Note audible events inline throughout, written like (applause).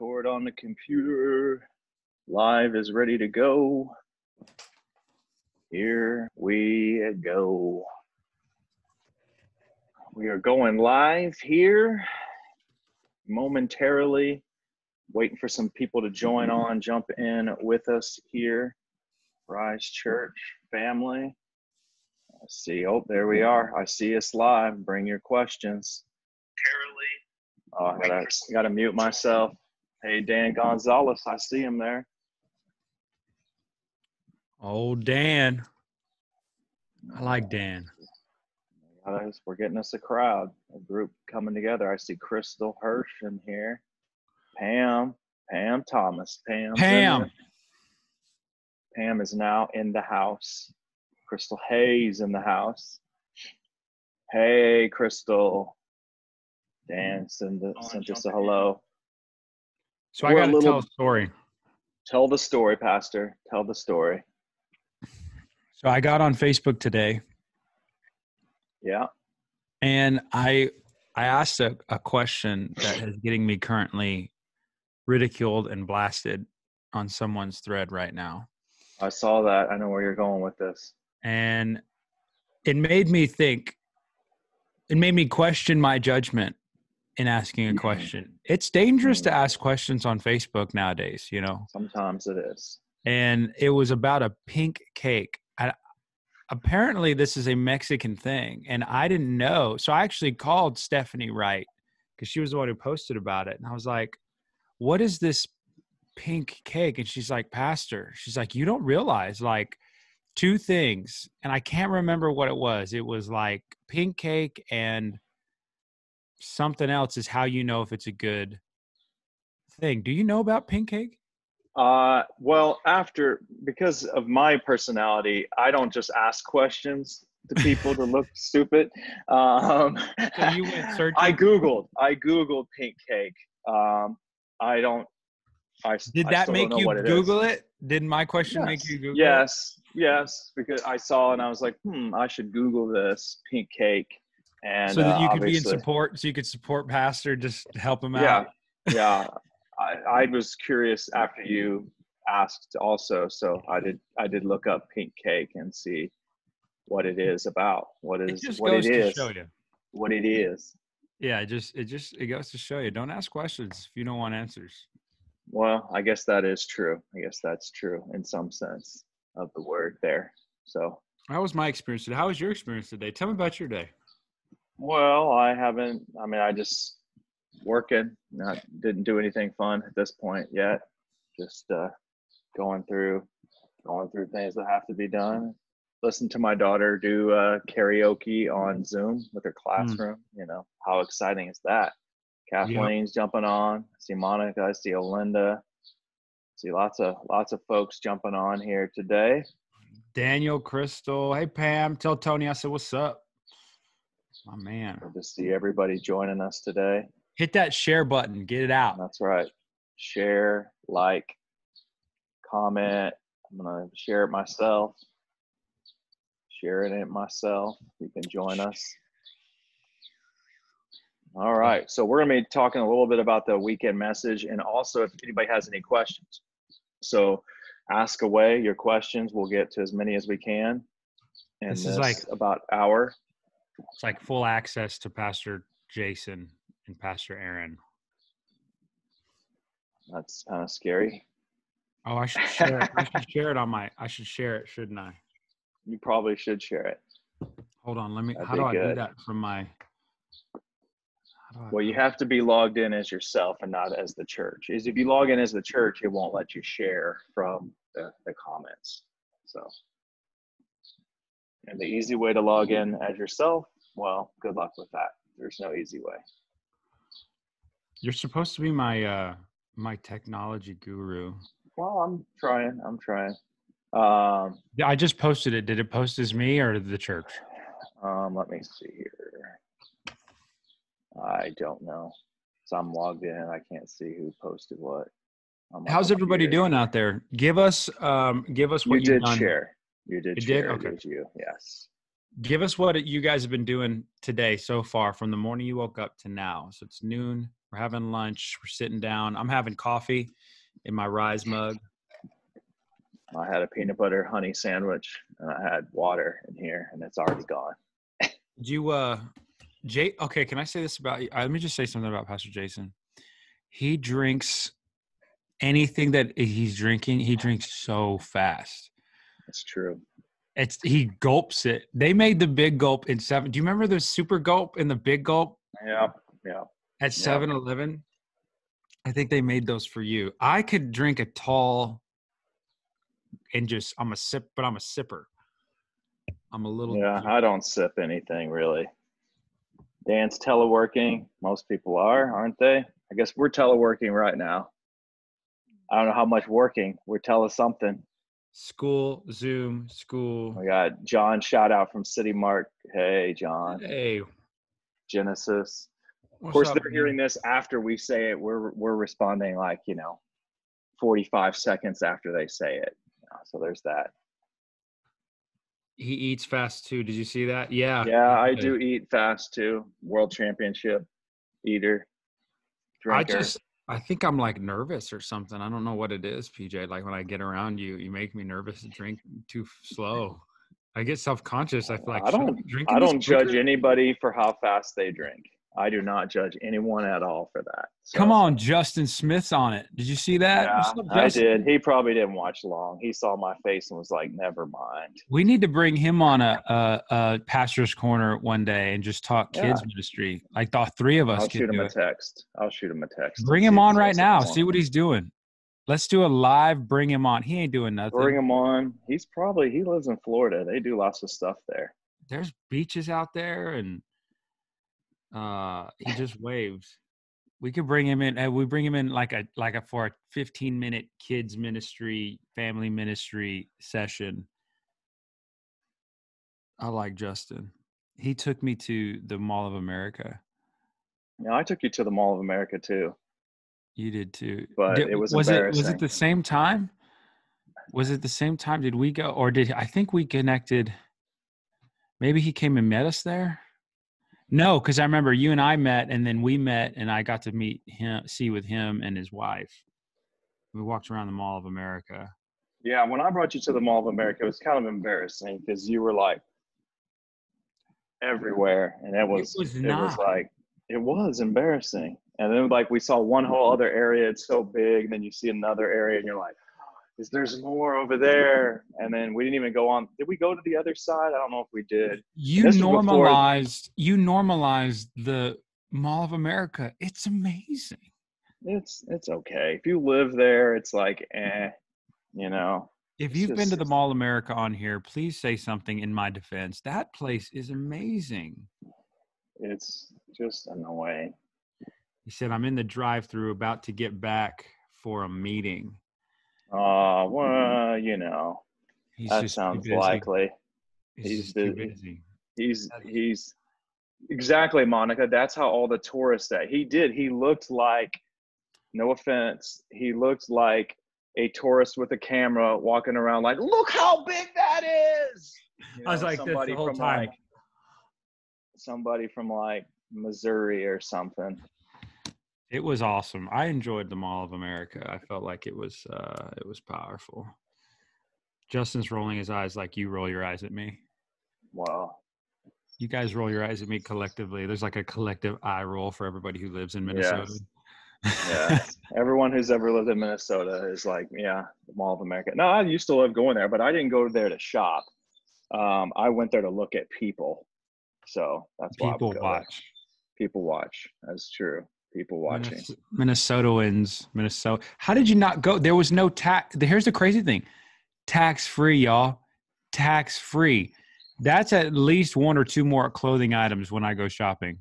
Record on the computer. Live is ready to go. Here we go. We are going live here momentarily. Waiting for some people to join on, jump in with us here. Rise Church family. Let's see. Oh, there we are. I see us live. Bring your questions. Oh, I gotta, gotta mute myself. Hey, Dan Gonzalez, I see him there. Oh, Dan. I like Dan. We're getting us a crowd, a group coming together. I see Crystal Hirsch in here. Pam, Pam Thomas, Pam. Pam. Pam is now in the house. Crystal Hayes in the house. Hey, Crystal. Dan send, the, sent us a hello. So I got to tell a story. Tell the story, Pastor. Tell the story. So I got on Facebook today Yeah. and I I asked a, a question that is getting me currently ridiculed and blasted on someone's thread right now. I saw that. I know where you're going with this. And it made me think it made me question my judgment in asking a question. It's dangerous to ask questions on Facebook nowadays, you know. Sometimes it is. and it was about a pink cake. I, apparently, this is a Mexican thing, and I didn't know. So I actually called Stephanie Wright because she was the one who posted about it, and I was like, "What is this pink cake?" And she's like, "Pastor," she's like, "You don't realize like two things," and I can't remember what it was. It was like pink cake and something else is how you know if it's a good thing. Do you know about pink cake? Uh, well, after because of my personality, I don't just ask questions to people to look (laughs) stupid. Um, So you went (laughs) searching? I googled. I googled pink cake. Um, I don't. I Did I that make you what it. Google it? Did my question make you Google it? Yes, yes, because I saw and I was like, hmm, I should Google this pink cake. And so that uh, you could be in support, so you could support Pastor, just help him Yeah, out. yeah. (laughs) I, I was curious after you asked also, so I did. I did look up pink cake and see what it is about. What is what It what goes it to is? show you. What it is. Yeah, it just it just it goes to show you. Don't ask questions if you don't want answers. Well, I guess that is true. I guess that's true in some sense of the word there. So, That was my experience today. How was your experience today? Tell me about your day. Well, I haven't. I mean, I just working. Not didn't do anything fun at this point yet. Just uh, going through going through things that have to be done. Listen to my daughter do uh, karaoke on Zoom with her classroom. You know how exciting is that? Kathleen's jumping on. I see Monica. I see Olinda. See lots of lots of folks jumping on here today. Daniel, Crystal, hey Pam, tell Tony I said what's up. My man. Good to see everybody joining us today. Hit that share button. Get it out. That's right. Share, like, comment. I'm gonna share it myself. Sharing it myself. You can join us. All right. So we're gonna be talking a little bit about the weekend message, and also if anybody has any questions. So ask away your questions. We'll get to as many as we can. And This this is like- about hour. It's like full access to Pastor Jason and Pastor Aaron. That's kind of scary. Oh, I should share it. I should share it on my I should share it, shouldn't I? You probably should share it. Hold on, let me That'd how do I do that from my how do I Well, you have to be logged in as yourself and not as the church. Is if you log in as the church, it won't let you share from the, the comments. So, and the easy way to log in as yourself, well, good luck with that. There's no easy way. You're supposed to be my uh my technology guru. Well, I'm trying. I'm trying. Um, Yeah, I just posted it. Did it post as me or the church? um, let me see here. I don't know. So I'm logged in. I can't see who posted what. How's everybody computer. doing out there? Give us um give us what you've did done. share. You did You did? Okay. Did you? Yes. Give us what you guys have been doing today so far from the morning you woke up to now. So it's noon We're having lunch. We're sitting down. I'm having coffee in my Rise mug. I had a peanut butter honey sandwich and I had water in here and it's already gone. Did you, uh, Jay? Okay, can I say this about you? Uh, let me just say something about Pastor Jason. He drinks anything that he's drinking. He drinks so fast. It's true. It's he gulps it. They made the big gulp in seven. Do you remember the super gulp and the big gulp Yeah, yeah. at 7 Eleven? I think they made those for you. I could drink a tall and just I'm a sip, but I'm a sipper. I'm a little Yeah, I don't sip anything really. Dan's teleworking. Most people are, aren't they? I guess we're teleworking right now. I don't know how much working. We're tele something. School, Zoom, school. Oh we got John shout out from City Mark. Hey, John. Hey, Genesis. Of course, up, they're man? hearing this after we say it. We're we're responding like you know, forty five seconds after they say it. So there's that. He eats fast too. Did you see that? Yeah. Yeah, I do eat fast too. World championship eater. I just I think I'm like nervous or something. I don't know what it is, PJ. Like when I get around you, you make me nervous to drink too slow. I get self conscious. I feel like I don't- I don't judge anybody for how fast they drink. I do not judge anyone at all for that. So, Come on, Justin Smith's on it. Did you see that? Yeah, I did. He probably didn't watch long. He saw my face and was like, "Never mind." We need to bring him on a, a, a pastor's corner one day and just talk kids ministry. Like the three of us I'll could shoot him a it. text. I'll shoot him a text. Bring him on right now. See what he's doing. Let's do a live. Bring him on. He ain't doing nothing. Bring him on. He's probably he lives in Florida. They do lots of stuff there. There's beaches out there, and uh, (laughs) he just waves. We could bring him in. Uh, we bring him in like a like a for a 15 minute kids ministry, family ministry session. I like Justin. He took me to the Mall of America. Yeah, I took you to the Mall of America too. You did too. But Did- it was was it was it the same time? Was it the same time? Did we go or did I think we connected? Maybe he came and met us there. No, because I remember you and I met, and then we met, and I got to meet him, see with him and his wife. We walked around the Mall of America. Yeah, when I brought you to the Mall of America, it was kind of embarrassing because you were like everywhere, and it was was it was like it was embarrassing. And then like we saw one whole other area, it's so big. And then you see another area, and you're like, "Is there's more over there?" And then we didn't even go on. Did we go to the other side? I don't know if we did. You normalized. You normalized the Mall of America. It's amazing. It's it's okay if you live there. It's like eh, you know. If you've been to the Mall of America on here, please say something in my defense. That place is amazing. It's just annoying. He said, I'm in the drive through about to get back for a meeting. Uh, well, you know, He's that sounds likely. He's, he's just too busy. busy. He's he's exactly Monica. That's how all the tourists that he did. He looked like, no offense, he looked like a tourist with a camera walking around like, look how big that is. You I was know, like this the somebody whole from time. like somebody from like Missouri or something. It was awesome. I enjoyed the Mall of America. I felt like it was uh it was powerful. Justin's rolling his eyes like you roll your eyes at me. Wow. You guys roll your eyes at me collectively. There's like a collective eye roll for everybody who lives in Minnesota. Yeah. (laughs) Everyone who's ever lived in Minnesota is like, yeah, the Mall of America. No, I used to love going there, but I didn't go there to shop. Um, I went there to look at people. So that's why People go there. watch. People watch. That's true. People watching. Minnes- Minnesotans, Minnesota. How did you not go? There was no tax. Here's the crazy thing: tax free, y'all. Tax free. That's at least one or two more clothing items when I go shopping.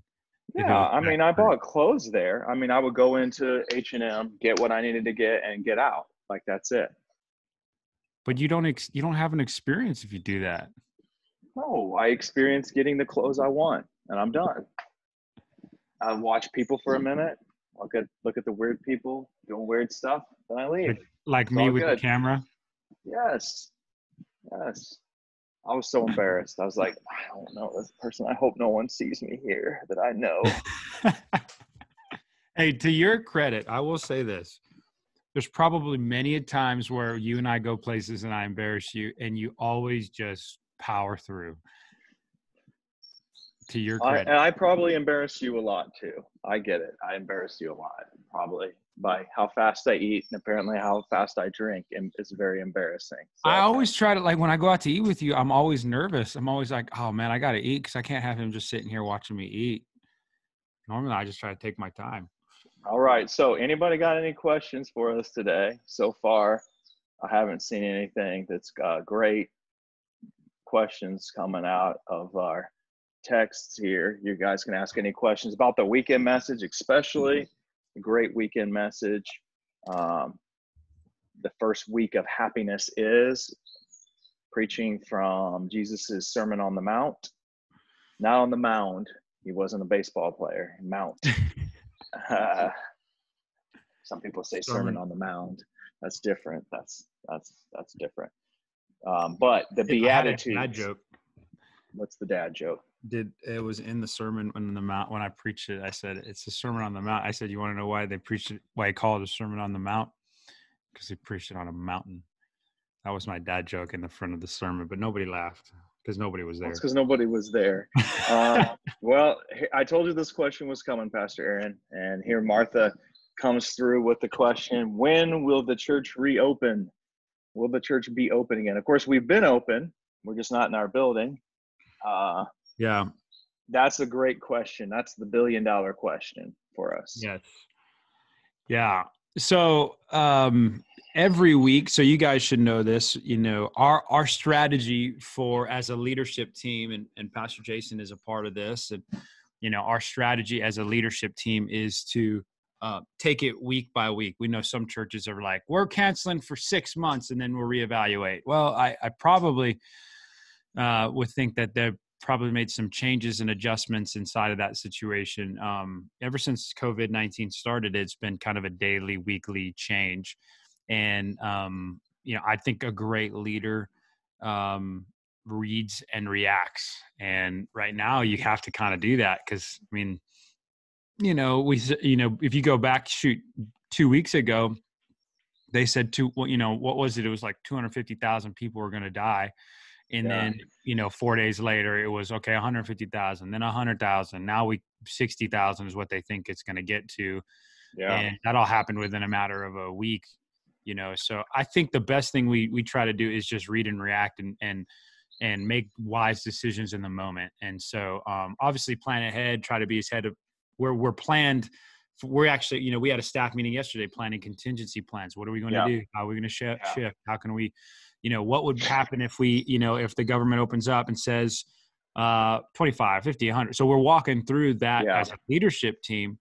Yeah, I mean, I bought clothes there. I mean, I would go into H and M, get what I needed to get, and get out. Like that's it. But you don't. Ex- you don't have an experience if you do that. No, I experienced getting the clothes I want, and I'm done. I watch people for a mm-hmm. minute. Look at look at the weird people doing weird stuff. Then I leave. Like It's me with good. the camera. Yes, yes. I was so embarrassed. I was like, I don't know this person. I hope no one sees me here that I know. (laughs) hey, to your credit, I will say this. There's probably many a times where you and I go places and I embarrass you, and you always just power through. To your I, credit. and I probably embarrass you a lot too. I get it. I embarrass you a lot, probably by how fast I eat and apparently how fast I drink, and it's very embarrassing. So, I always try to like when I go out to eat with you, I'm always nervous. I'm always like, oh man, I got to eat because I can't have him just sitting here watching me eat. Normally, I just try to take my time. All right. So, anybody got any questions for us today? So far, I haven't seen anything that's got great questions coming out of our texts here. You guys can ask any questions about the weekend message, especially a great weekend message. Um, the first week of happiness is preaching from Jesus's Sermon on the Mount, not on the mound. He wasn't a baseball player. Mount. Uh, (laughs) (laughs) some people say sermon. Sermon. on the mound. That's different. That's that's that's different. Um, but the a beatitudes. dad joke. What's the dad joke? Did it was in the sermon on the mount when I preached it. I said it's a sermon on the mount. I said you want to know why they preached it? Why I call it a sermon on the mount? Because they preached it on a mountain. That was my dad joke in the front of the sermon, but nobody laughed because nobody was there. That's because nobody was there. Uh, well, I told you this question was coming, Pastor Aaron, and here Martha comes through with the question: When will the church reopen? Will the church be open again? Of course, we've been open. We're just not in our building. Uh, yeah. that's a great question. That's the billion dollar question for us. Yes. Yeah. So um, every week, so you guys should know this. You know, our our strategy for as a leadership team, and, and Pastor Jason is a part of this, and you know, our strategy as a leadership team is to uh, take it week by week. We know some churches are like, we're canceling for six months and then we'll reevaluate. Well, I, I probably uh, would think that they've probably made some changes and adjustments inside of that situation. Um, ever since COVID 19 started, it's been kind of a daily, weekly change. And, um, you know, I think a great leader um, reads and reacts. And right now, you have to kind of do that because, I mean, you know, we, you know, if you go back, shoot, two weeks ago, they said two, you know, what was it? It was like 250,000 people were going to die. And Yeah. then, you know, four days later, it was okay, 150,000, then 100,000. Now we 60,000 is what they think it's going to get to. Yeah. And that all happened within a matter of a week, you know. So I think the best thing we we try to do is just read and react and and and make wise decisions in the moment. And so um, obviously plan ahead, try to be as ahead of where we're planned. We're actually, you know, we had a staff meeting yesterday planning contingency plans. What are we going to do? How are we going to shift? Yeah. Shift? How can we, you know, what would happen if we, you know, if the government opens up and says uh 25 50 100 so we're walking through that Yeah. as a leadership team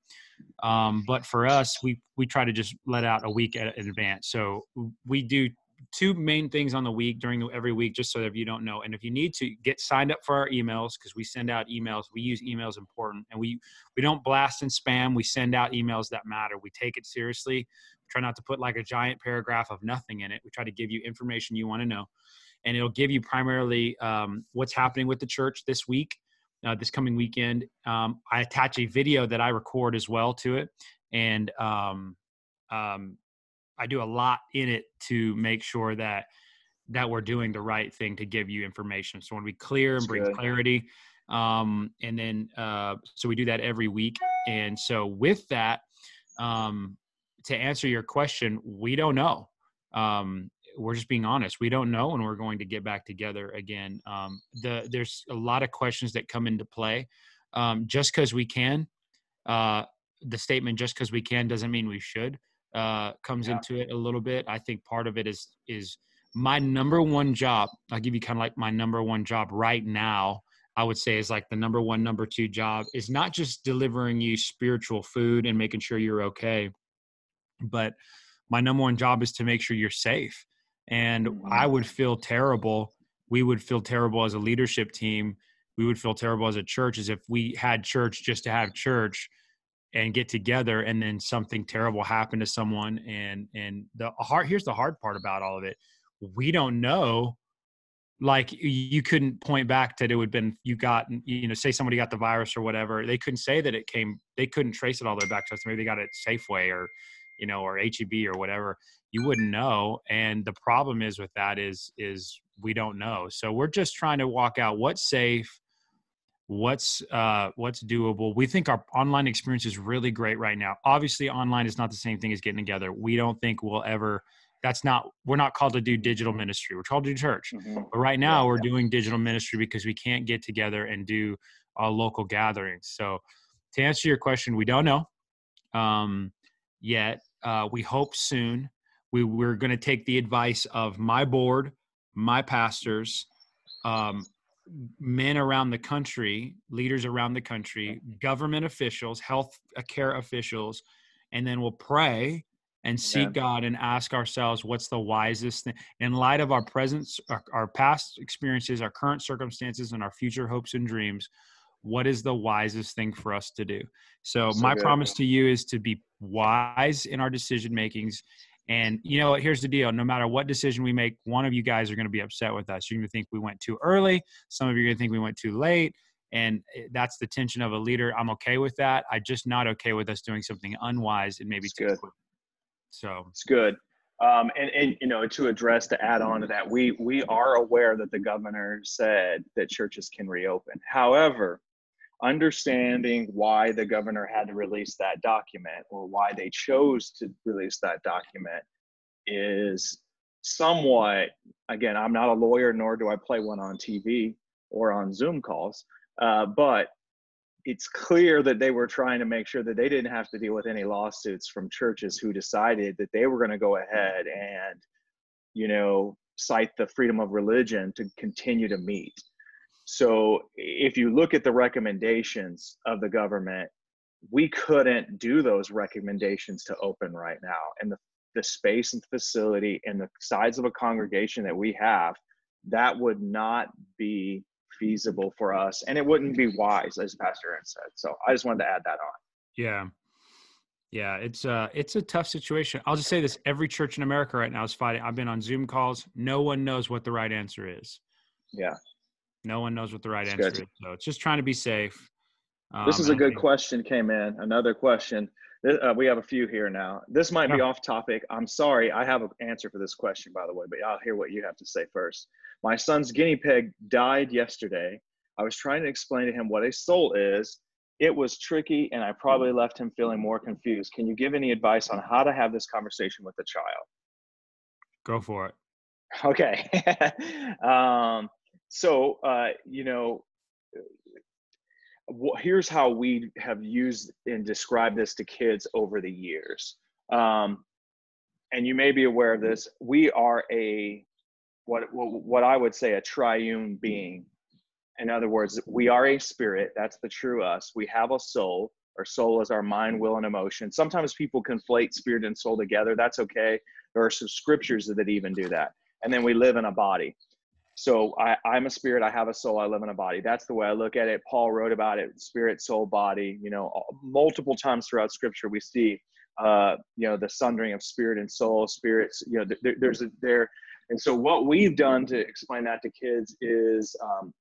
um, but for us, we we try to just let out a week at, in advance. So we do two main things on the week during the, every week, just so that if you don't know, and if you need to get signed up for our emails because we send out emails. We use emails important, and we we don't blast and spam. We send out emails that matter. We take it seriously. Try not to put like a giant paragraph of nothing in it. We try to give you information you want to know, and it'll give you primarily um, what's happening with the church this week uh, this coming weekend. Um, I attach a video that I record as well to it, and um, um, I do a lot in it to make sure that that we're doing the right thing to give you information. So to be clear and That's bring good. clarity. Um, and then uh, so we do that every week. And so with that, um, to answer your question, we don't know. Um, we're just being honest. We don't know when we're going to get back together again. Um, the there's a lot of questions that come into play. Um, just because we can, uh, the statement "just because we can" doesn't mean we should. Uh, comes Yeah. into it a little bit. I think part of it is is my number one job. I'll give you kind of like my number one job right now. I would say is like the number one, number two job is not just delivering you spiritual food and making sure you're okay, but my number one job is to make sure you're safe. And I would mm. feel terrible. We would feel terrible as a leadership team. We would feel terrible as a church as if we had church just to have church and get together and then something terrible happened to someone and and the hard here's the hard part about all of it we don't know like you couldn't point back that it would have been you got you know say somebody got the virus or whatever they couldn't say that it came they couldn't trace it all the way back to us maybe they got it safeway or you know or heb or whatever you wouldn't know and the problem is with that is is we don't know. So we're just trying to walk out what's safe what's uh what's doable. We think our online experience is really great right now. Obviously online is not the same thing as getting together. We don't think we'll ever that's not we're not called to do digital ministry. We're called to do church. Mm-hmm. but right now yeah, we're yeah. doing digital ministry because we can't get together and do uh, local gatherings so to answer your question we don't know um, yet uh, we hope soon we, we're going to take the advice of my board my pastors um, men around the country leaders around the country government officials health care officials and then we'll pray and seek yeah. God and ask ourselves what's the wisest thing in light of our present, our, our, past experiences, our current circumstances, and our future hopes and dreams. What is the wisest thing for us to do? So, so my good. promise to you is to be wise in our decision makings. And you know, here's the deal: no matter what decision we make, one of you guys are going to be upset with us. You're going to think we went too early. Some of you are going to think we went too late and eh, that's the tension of a leader. I'm okay with that. I'm just not okay with us doing something unwise and maybe it's too good. quick. So it's good. Um, and, and you know to address to add on to that, we we are aware that the governor said that churches can reopen. However, understanding why the governor had to release that document or why they chose to release that document is somewhat again i'm not a lawyer nor do i play one on tv or on zoom calls uh, but it's clear that they were trying to make sure that they didn't have to deal with any lawsuits from churches who decided that they were going to go ahead and you know cite the freedom of religion to continue to meet so if you look at the recommendations of the government we couldn't do those recommendations to open right now. And the, the space and facility and the size of a congregation that we have that would not be feasible for us. And it wouldn't be wise as pastor aaron said. So i just wanted to add that on. Yeah. Yeah it's uh it's a tough situation. I'll just say this every church in america right now is fighting. I've been on zoom calls. No one knows what the right answer is. Yeah no one knows what the right answer good. is so it's just trying to be safe um, this is a good think... question came in another question uh, we have a few here now this might be off topic i'm sorry i have an answer for this question by the way but i'll hear what you have to say first my son's guinea pig died yesterday. I was trying to explain to him what a soul is. It was tricky, and I probably left him feeling more confused. Can you give any advice on how to have this conversation with the child? Go for it. Okay. (laughs) um, so, uh, you know, here's how we have used and described this to kids over the years. Um, and you may be aware of this. We are a what what I would say a triune being. In other words, we are a spirit. That's the true us. We have a soul. Our soul is our mind, will, and emotion. Sometimes people conflate spirit and soul together. That's okay. There are some scriptures that even do that. And then we live in a body. So I, I'm a spirit. I have a soul. I live in a body. That's the way I look at it. Paul wrote about it: spirit, soul, body. You know, multiple times throughout Scripture, we see, uh, you know, the sundering of spirit and soul. Spirits. You know, there, there's a, there and so what we've done to explain that to kids is um,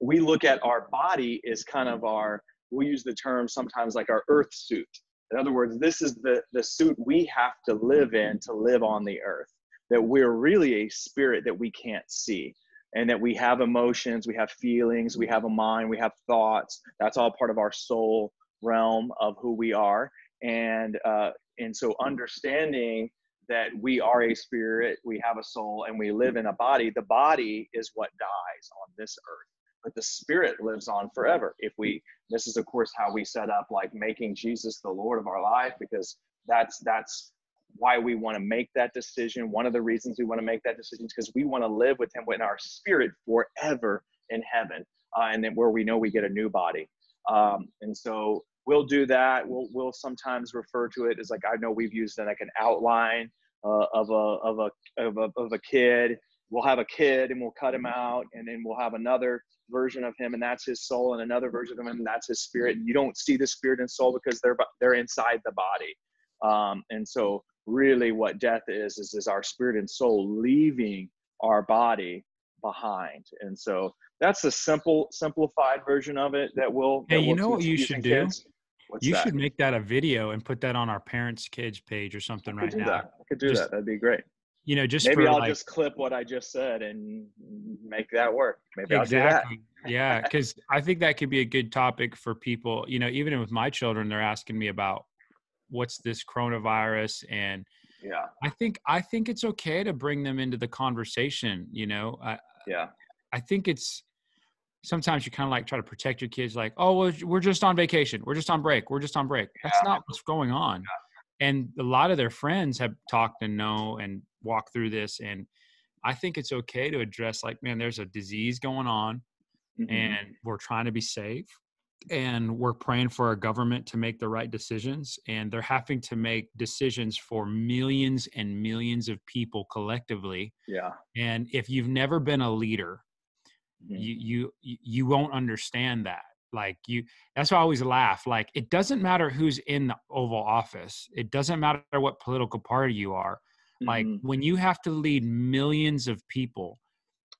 we look at our body as kind of our, we use the term sometimes like our earth suit. In other words, this is the, the suit we have to live in to live on the earth. That we're really a spirit that we can't see and that we have emotions, we have feelings, we have a mind, we have thoughts. That's all part of our soul realm of who we are. And uh, and so understanding that we are a spirit, we have a soul, and we live in a body. The body is what dies on this earth, but the spirit lives on forever. If we, this is of course how we set up like making Jesus the Lord of our life, because that's that's why we want to make that decision. One of the reasons we want to make that decision is because we want to live with Him in our spirit forever in heaven, uh, and then where we know we get a new body. Um, and so we'll do that. We'll we'll sometimes refer to it as like I know we've used like an outline uh, of a of a of a of a kid. We'll have a kid and we'll cut him out, and then we'll have another version of him, and that's his soul, and another version of him, and that's his spirit. And you don't see the spirit and soul because they're they're inside the body. Um, and so, really, what death is is is our spirit and soul leaving our body behind. And so that's the simple, simplified version of it that will. Hey, that you will know what you should do? kids. What's you that? should make that a video and put that on our parents' kids page or something right now. that. I could do Just that. That'd be great. You know, just Maybe I'll like, just clip what I just said and make that work. Maybe I'll do that. exactly yeah because i think that could be a good topic for people you know even with my children they're asking me about what's this coronavirus and Yeah. i think i think it's okay to bring them into the conversation you know i Yeah. i think it's sometimes you kind of like try to protect your kids like oh well, we're just on vacation we're just on break we're just on break that's Yeah. not what's going on and a lot of their friends have talked and know and walked through this and i think it's okay to address like man there's a disease going on Mhm. and we're trying to be safe and we're praying for our government to make the right decisions and they're having to make decisions for millions and millions of people collectively yeah. and if you've never been a leader Mhm. you you you- won't understand that like you that's why i always laugh like it doesn't matter who's in the oval office it doesn't matter what political party you are like Mhm. when you have to lead millions of people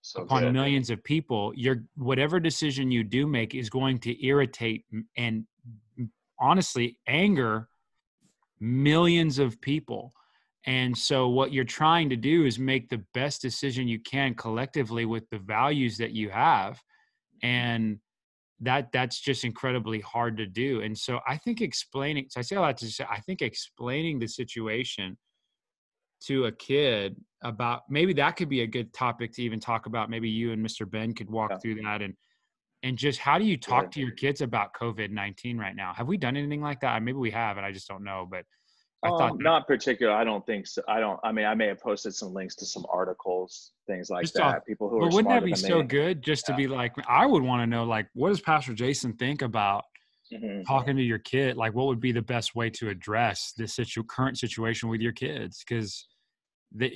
so upon good. millions of people your whatever decision you do make is going to irritate and honestly anger millions of people and so what you're trying to do is make the best decision you can collectively with the values that you have and that that's just incredibly hard to do and so i think explaining so i say a lot to say i think explaining the situation to a kid about maybe that could be a good topic to even talk about maybe you and mr ben could walk Yeah. through that and and just how do you talk Good. to your kids about covid-19 right now have we done anything like that maybe we have and i just don't know but i thought Um, that- not particular. I don't think so. I don't. I mean, I may have posted some links to some articles, things like that. off- People who but are wouldn't that be so me. good just Yeah. to be like i would want to know like what does pastor jason think about Mhm. talking to your kid like what would be the best way to address this situ- current situation with your kids because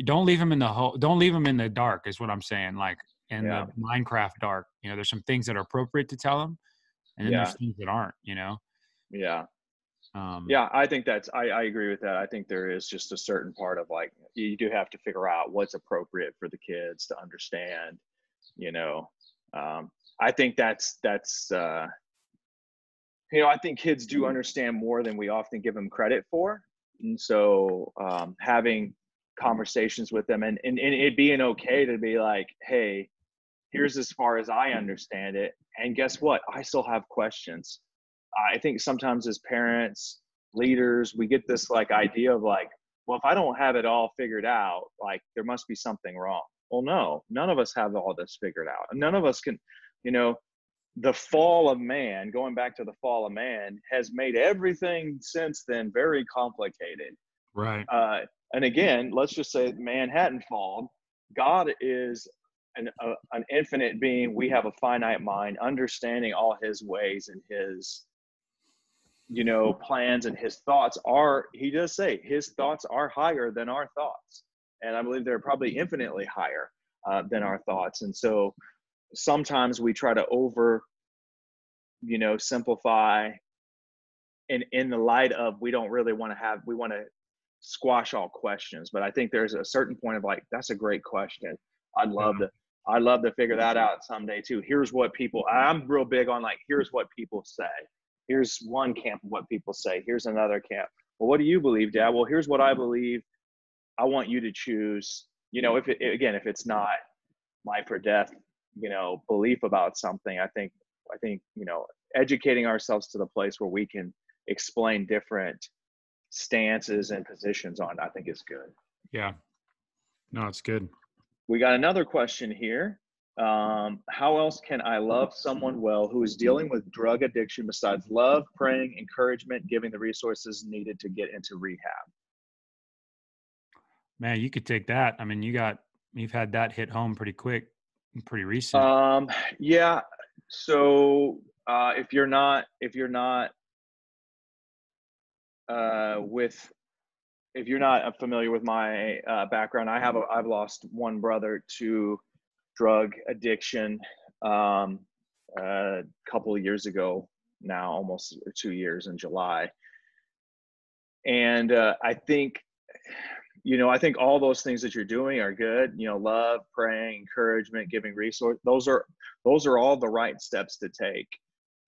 don't leave them in the hole don't leave them in the dark is what i'm saying like in Yeah. the minecraft dark you know there's some things that are appropriate to tell them and then Yeah. there's things that aren't you know Yeah. um Yeah, I think that's I, I agree with that. I think there is just a certain part of like you do have to figure out what's appropriate for the kids to understand, you know. Um, I think that's that's uh you know, I think kids do understand more than we often give them credit for. And so um having conversations with them and, and, and it being okay to be like, hey, here's as far as I understand it. And guess what? I still have questions. I think sometimes as parents, leaders, we get this like idea of like, well, if I don't have it all figured out, like there must be something wrong. Well, no, none of us have all this figured out. None of us can, you know, the fall of man, going back to the fall of man, has made everything since then very complicated. right Uh, and again, let's just say Manhattan hadn't. God is an, a, an infinite being. We have a finite mind, understanding all his ways and his, you know, plans and his thoughts are, he does say, his thoughts are higher than our thoughts. And I believe they're probably infinitely higher uh, than our thoughts. And so sometimes we try to over, you know, simplify in, in the light of we don't really want to have, we want to squash all questions but i think there's a certain point of like that's a great question. I'd love mm-hmm. to i'd love to figure that mm-hmm. out someday too. Here's what people i'm real big on like here's what people say. Here's one camp of what people say. Here's another camp. Well what do you believe dad? Well here's what i believe. I want you to choose you know if it again if it's not life or death you know belief about something i think i think you know educating ourselves to the place where we can explain different stances and positions on, I think is good. yeah no it's good We got another question here. Um, how else can I love someone well who is dealing with drug addiction besides love, praying, encouragement, giving the resources needed to get into rehab? man you could take that i mean you got you've had that hit home pretty quick pretty recent Um, yeah. So uh, if you're not, if you're not uh, with, if you're not familiar with my uh, background, I have a, I've lost one brother to drug addiction um, a couple of years ago now, almost two years in July. And uh, I think you know, I think all those things that you're doing are good. You know, love, praying, encouragement, giving resource. Those are those are all the right steps to take.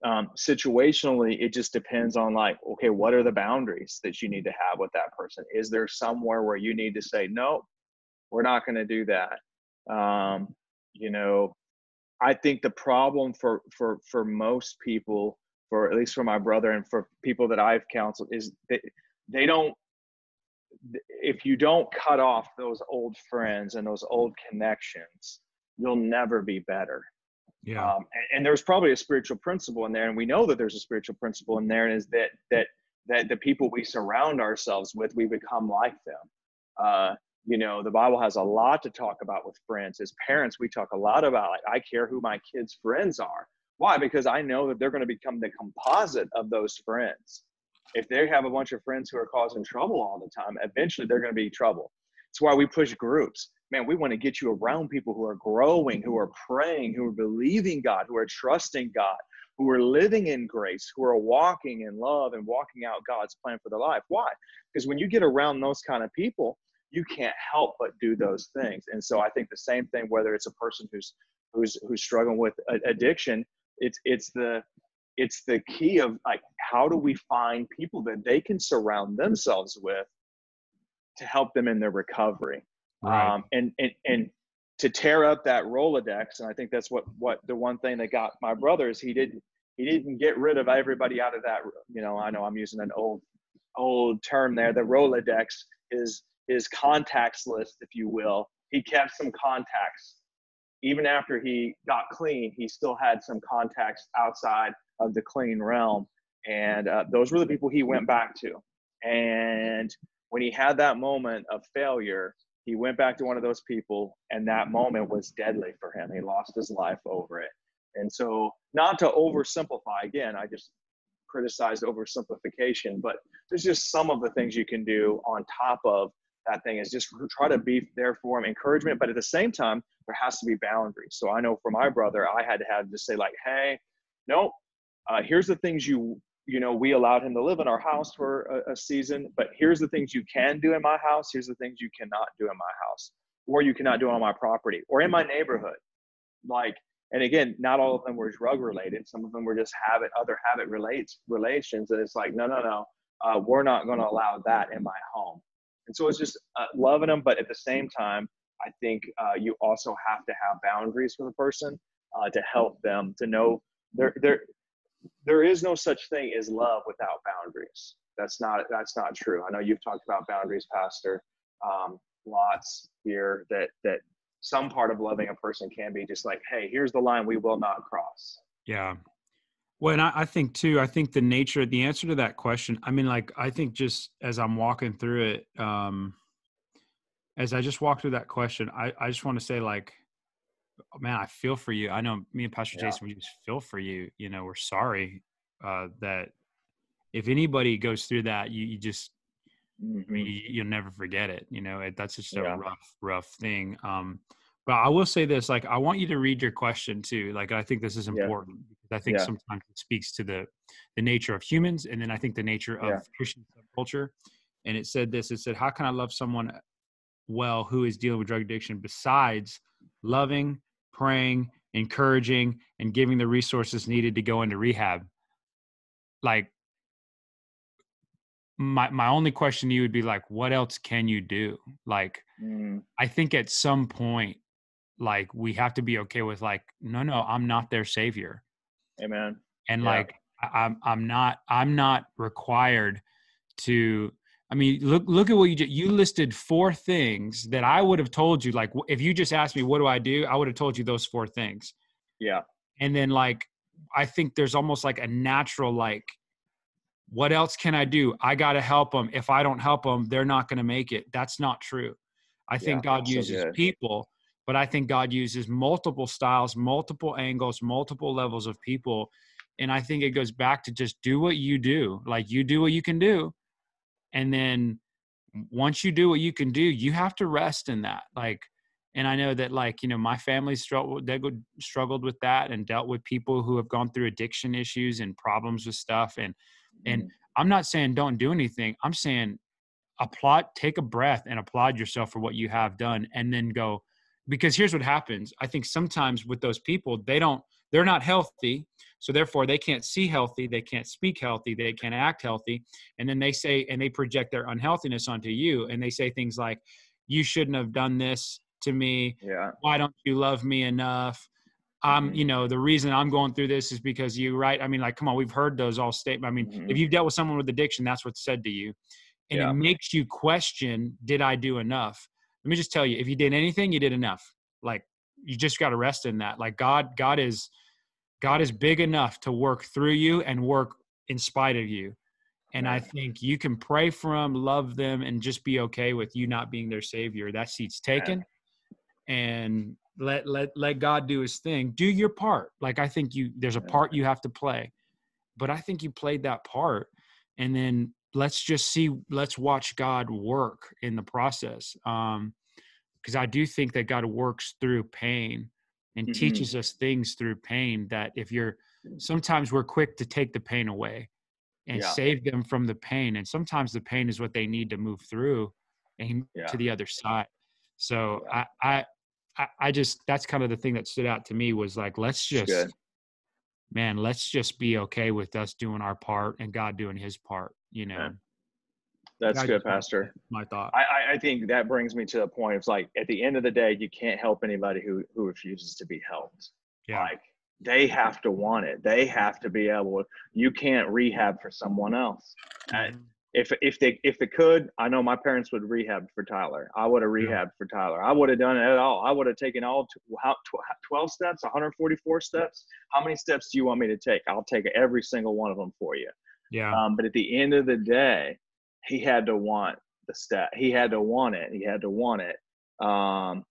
Um, situationally, it just depends on like, okay, what are the boundaries that you need to have with that person? Is there somewhere where you need to say, no, we're not going to do that? Um, you know, I think the problem for for for most people, for at least for my brother and for people that I've counseled, is that they don't if you don't cut off those old friends and those old connections, you'll never be better. Yeah. Um, and, and, there's probably a spiritual principle in there, and we know that there's a spiritual principle in there, and is that that that the people we surround ourselves with, we become like them. Uh, you know, the Bible has a lot to talk about with friends. As parents, we talk a lot about like I care who my kids' friends are. Why? Because I know that they're going to become the composite of those friends if they have a bunch of friends who are causing trouble all the time, eventually they're going to be trouble. That's why we push groups. Man, we want to get you around people who are growing, who are praying, who are believing God, who are trusting God, who are living in grace, who are walking in love and walking out God's plan for their life. Why? Because when you get around those kind of people, you can't help but do those things. And so I think the same thing, whether it's a person who's who's who's struggling with addiction, it's it's the it's the key of like how do we find people that they can surround themselves with to help them in their recovery right. um, and, and and to tear up that rolodex and i think that's what what the one thing that got my brother is he didn't he didn't get rid of everybody out of that you know i know i'm using an old old term there the rolodex is his contacts list if you will he kept some contacts even after he got clean he still had some contacts outside of the clean realm. And uh, those were the people he went back to. And when he had that moment of failure, he went back to one of those people, and that moment was deadly for him. He lost his life over it. And so, not to oversimplify, again, I just criticized oversimplification, but there's just some of the things you can do on top of that thing is just try to be there for him, encouragement, but at the same time, there has to be boundaries. So I know for my brother, I had to have to say like, hey, no, uh, here's the things you you know we allowed him to live in our house for a, a, season but here's the things you can do in my house here's the things you cannot do in my house or you cannot do on my property or in my neighborhood. Like and again not all of them were drug related some of them were just habit other habit relates relations and it's like no no no uh, we're not going to allow that in my home. And so it's just uh, loving them but at the same time i think uh, you also have to have boundaries for the person uh, to help them to know they're, they're there is no such thing as love without boundaries. That's not that's not true. I know you've talked about boundaries, Pastor, um, lots here. That that some part of loving a person can be just like, hey, here's the line we will not cross. Yeah. Well, and I, I think too. I think the nature, of the answer to that question. I mean, like, I think just as I'm walking through it, um, as I just walk through that question, I I just want to say like man, I feel for you. I know me and Pastor yeah. Jason, we just feel for you. You know, we're sorry uh, that if anybody goes through that, you, you just, mm-hmm. I mean, mm-hmm. you, will never forget it. You know, it, that's just a yeah. rough, rough thing. Um, but I will say this: like, I want you to read your question too. Like, I think this is important yeah. because I think sometimes it speaks to the the nature of humans, and then I think the nature of Christian culture. And it said this: it said, "How can I love someone well who is dealing with drug addiction besides loving, praying, encouraging, and giving the resources needed to go into rehab. Like my my only question to you would be like, what else can you do? Like, mm. I think at some point, like we have to be okay with like, no, no, I'm not their savior. Amen. And yeah. like I'm I'm not I'm not required to I mean, look look at what you did. You listed four things that I would have told you. Like, if you just asked me, "What do I do?" I would have told you those four things. Yeah. And then, like, I think there's almost like a natural, like, what else can I do? I got to help them. If I don't help them, they're not going to make it. That's not true. I think yeah, God uses so people, but I think God uses multiple styles, multiple angles, multiple levels of people. And I think it goes back to just do what you do. Like, you do what you can do and then once you do what you can do you have to rest in that like and i know that like you know my family struggled they struggled with that and dealt with people who have gone through addiction issues and problems with stuff and and mm-hmm. i'm not saying don't do anything i'm saying applaud take a breath and applaud yourself for what you have done and then go because here's what happens i think sometimes with those people they don't they're not healthy so therefore they can't see healthy they can't speak healthy they can't act healthy and then they say and they project their unhealthiness onto you and they say things like you shouldn't have done this to me. Yeah. Why don't you love me enough? Um Mhm. you know the reason i'm going through this is because you right? I mean like come on we've heard those all state i mean Mhm. if you've dealt with someone with addiction that's what's said to you and Yeah. it makes you question did i do enough? Let me just tell you if you did anything you did enough. Like you just got to rest in that. Like god god is god is big enough to work through you and work in spite of you. And i think you can pray for them love them and just be okay with you not being their savior. That seat's taken. And let let let god do his thing. Do your part. Like i think you there's a part you have to play. But i think you played that part. And then let's just see let's watch god work in the process. Um because i do think that god works through pain and Mhm. teaches us things through pain that if you're sometimes we're quick to take the pain away and Yeah. save them from the pain and sometimes the pain is what they need to move through and Yeah. to the other side so Yeah. I, I i just that's kind of the thing that stood out to me was like let's just good. man let's just be okay with us doing our part and god doing his part you know. That's I good, Pastor. my thought I, I, think that brings me to the point. It's like at the end of the day, you can't help anybody who who refuses to be helped. yeah Like they have to want it. They have to be able. You can't rehab for someone else. Mm-hmm. Uh, if if they if they could, I know my parents would rehab for Tyler. I would have Yeah. rehabbed for Tyler. I would have done it at all. I would have taken all tw- how- tw- 12 steps, 144 steps. How many steps do you want me to take? I'll take every single one of them for you. yeah Um, but at the end of the day, he had to want the step. He had to want it. He had to want it. Um,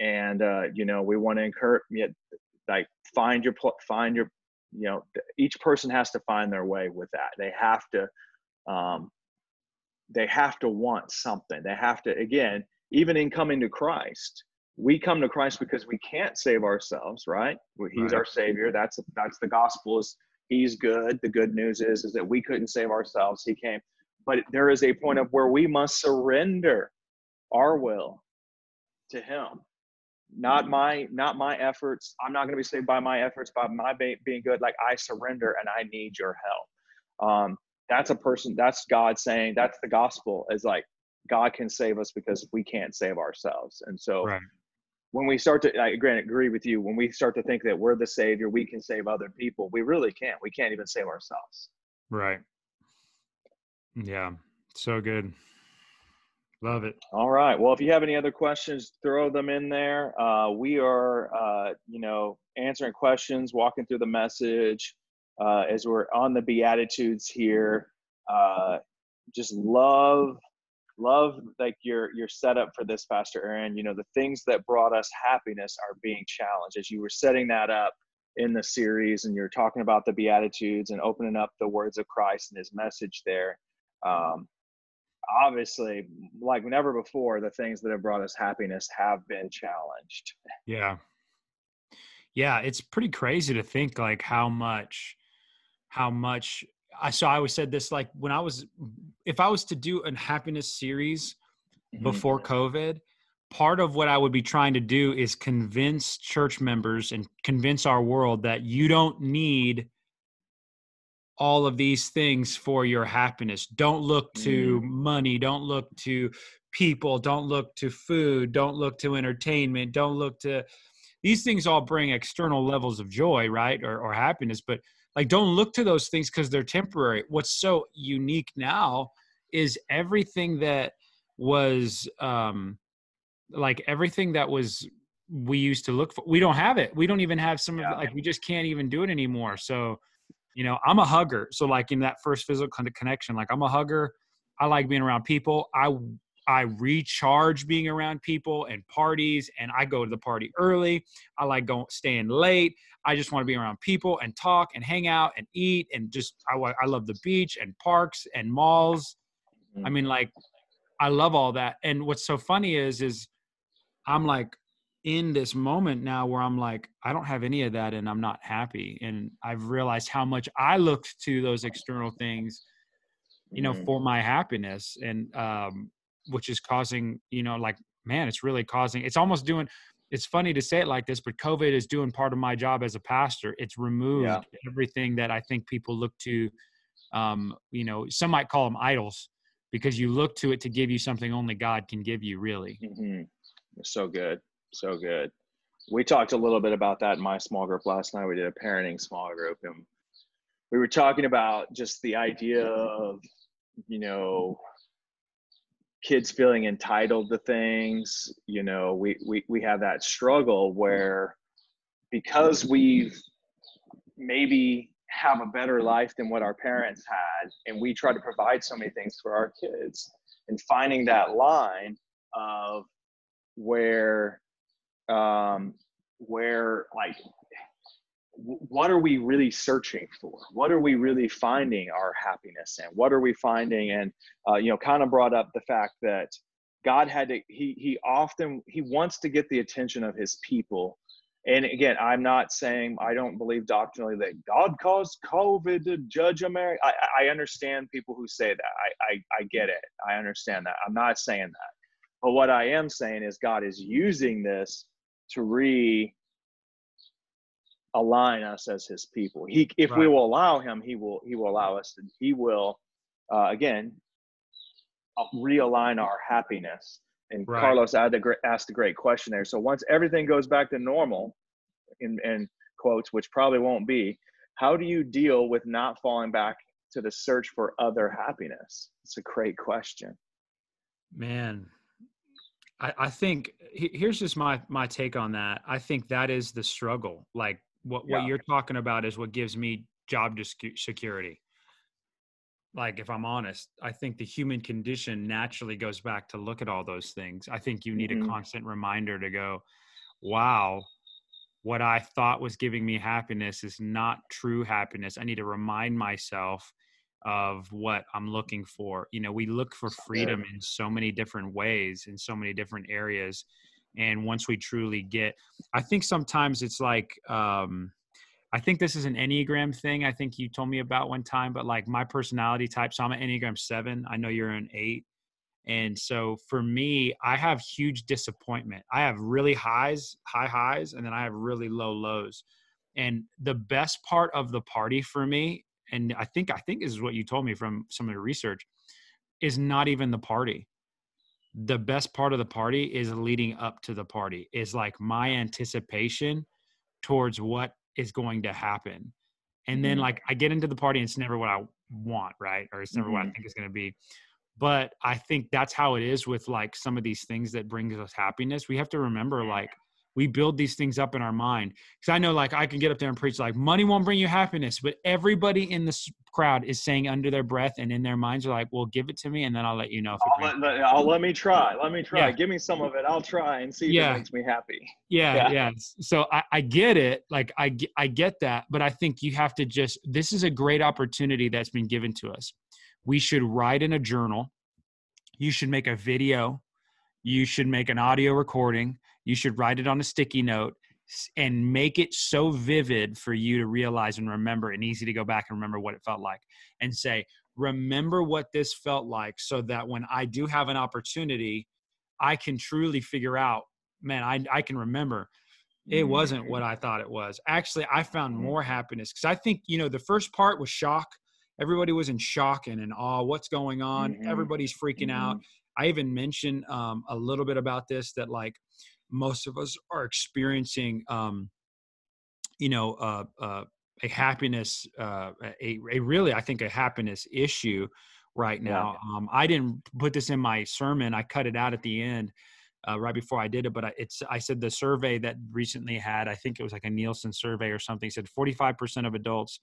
and uh, you know, we want to encourage, like, find your pl- find your, you know, each person has to find their way with that. They have to, um, they have to want something. They have to, again, even in coming to Christ, we come to Christ because we can't save ourselves, right? He's Right. our Savior. That's that's the gospel. Is He's good. The good news is is that we couldn't save ourselves. He came, but there is a point of where we must surrender our will to Him. Not my not my efforts. I'm not going to be saved by my efforts, by my being good. Like I surrender and I need your help. Um, that's a person. That's God saying. That's the gospel. Is like God can save us because we can't save ourselves. And so right when we start to, I grant agree with you. When we start to think that we're the savior, we can save other people. We really can't. We can't even save ourselves. right yeah so good love it All right. Well, if you have any other questions, throw them in there. Uh, we are, uh, you know, answering questions, walking through the message uh, as we're on the Beatitudes here. Uh, just love, love like your your setup for this, Pastor Aaron. You know, the things that brought us happiness are being challenged. As you were setting that up in the series, and you're talking about the Beatitudes and opening up the words of Christ and His message there. Um, obviously like never before the things that have brought us happiness have been challenged Yeah. Yeah, it's pretty crazy to think like how much how much I so I always said this like when I was if I was to do a happiness series Mm-hmm. before COVID, part of what I would be trying to do is convince church members and convince our world that you don't need all of these things for your happiness. Don't look to money, don't look to people, don't look to food, don't look to entertainment, don't look to these things all bring external levels of joy, right? Or, or happiness, but like don't look to those things because they're temporary. What's so unique now is everything that was um like everything that was we used to look for we don't have it we don't even have some of it like we just can't even do it anymore so you know i'm a hugger. So like in that first physical kind of connection like i'm a hugger. I like being around people. I i recharge being around people and parties and i go to the party early. I like going staying late. I just want to be around people and talk and hang out and eat and just i, I love the beach and parks and malls. Mm-hmm. I mean, like, I love all that. And what's so funny is, is I'm like in this moment now where I'm like, I don't have any of that and I'm not happy. And I've realized how much I looked to those external things you know, Mhm. for my happiness, and um, which is causing, you know, like man, it's really causing. It's almost doing. It's funny to say it like this, but COVID is doing part of my job as a pastor. It's removed Yeah. everything that I think people look to. Um, you know, some might call them idols because you look to it to give you something only God can give you. Really, Mm-hmm. So good. So good. We talked a little bit about that in my small group last night. We did a parenting small group and we were talking about just the idea of, you know, kids feeling entitled to things. You know, we, we, we have that struggle where because we've maybe have a better life than what our parents had and we try to provide so many things for our kids and finding that line of where um where like what are we really searching for? What are we really finding our happiness in? What are we finding? And uh, you know kind of brought up the fact that god had to he he often he wants to get the attention of his people. And again i'm not saying i don't believe doctrinally that god caused covid to judge america i, I understand people who say that. I, I i get it. I understand that. I'm not saying that. But what I am saying is God is using this to re align us as his people. He if we will allow him, he will he will allow us to he will uh, again uh, realign our happiness. And Right. Carlos had a great, asked a great question there. So once everything goes back to normal, in, in quotes, which probably won't be, how do you deal with not falling back to the search for other happiness? It's a great question. man. I, I think here's just my my take on that. I think that is the struggle. Like what what Yeah. you're talking about is what gives me job security. Like if I'm honest, I think the human condition naturally goes back to look at all those things. I think you need Mhm. a constant reminder to go, wow, what I thought was giving me happiness is not true happiness. I need to remind myself of what I'm looking for. You know, we look for freedom in so many different ways, in so many different areas. And once we truly get, I think sometimes it's like, um, I think this is an Enneagram thing. I think you told me about one time, but like my personality type, so I'm an Enneagram seven. I know you're an eight. And so for me, I have huge disappointment. I have really highs, high highs, and then I have really low lows. And the best part of the party for me, and I think I think this is what you told me from some of the research, is not even the party. The best part of the party is leading up to the party. Is like my anticipation towards what is going to happen. And then Mhm. like I get into the party and it's never what I want, right? Or it's never what I Mhm. think it's going to be but i think that's how it is with like some of these things that brings us happiness we have to remember like we build these things up in our mind because i know like i can get up there and preach like money won't bring you happiness but everybody in this crowd is saying under their breath and in their minds are like well give it to me and then i'll let you know if I'll let, let- I'll let me try. Let me try. Yeah. Give me some of it. I'll try and see if Yeah. it makes me happy. yeah Yeah. yeah, so I, I get it like I, I get that but i think you have to just this is a great opportunity that's been given to us we should write in a journal you should make a video you should make an audio recording you should write it on a sticky note and make it so vivid for you to realize and remember and easy to go back and remember what it felt like and say remember what this felt like so that when i do have an opportunity i can truly figure out man i, I can remember it wasn't what I thought it was. Actually, I found Mhm. more happiness because I think, you know, the first part was shock. Everybody was in shock and in awe. What's going on? Mhm. Everybody's freaking out. I even mentioned um, a little bit about this that like most of us are experiencing, um, you know, uh, uh, a happiness, uh, a, a really, I think, a happiness issue right Yeah. now. Um, I didn't put this in my sermon. I cut it out at the end uh, right before I did it, but I, it's I said the survey that recently had, I think it was like a Nielsen survey or something, said 45% of adults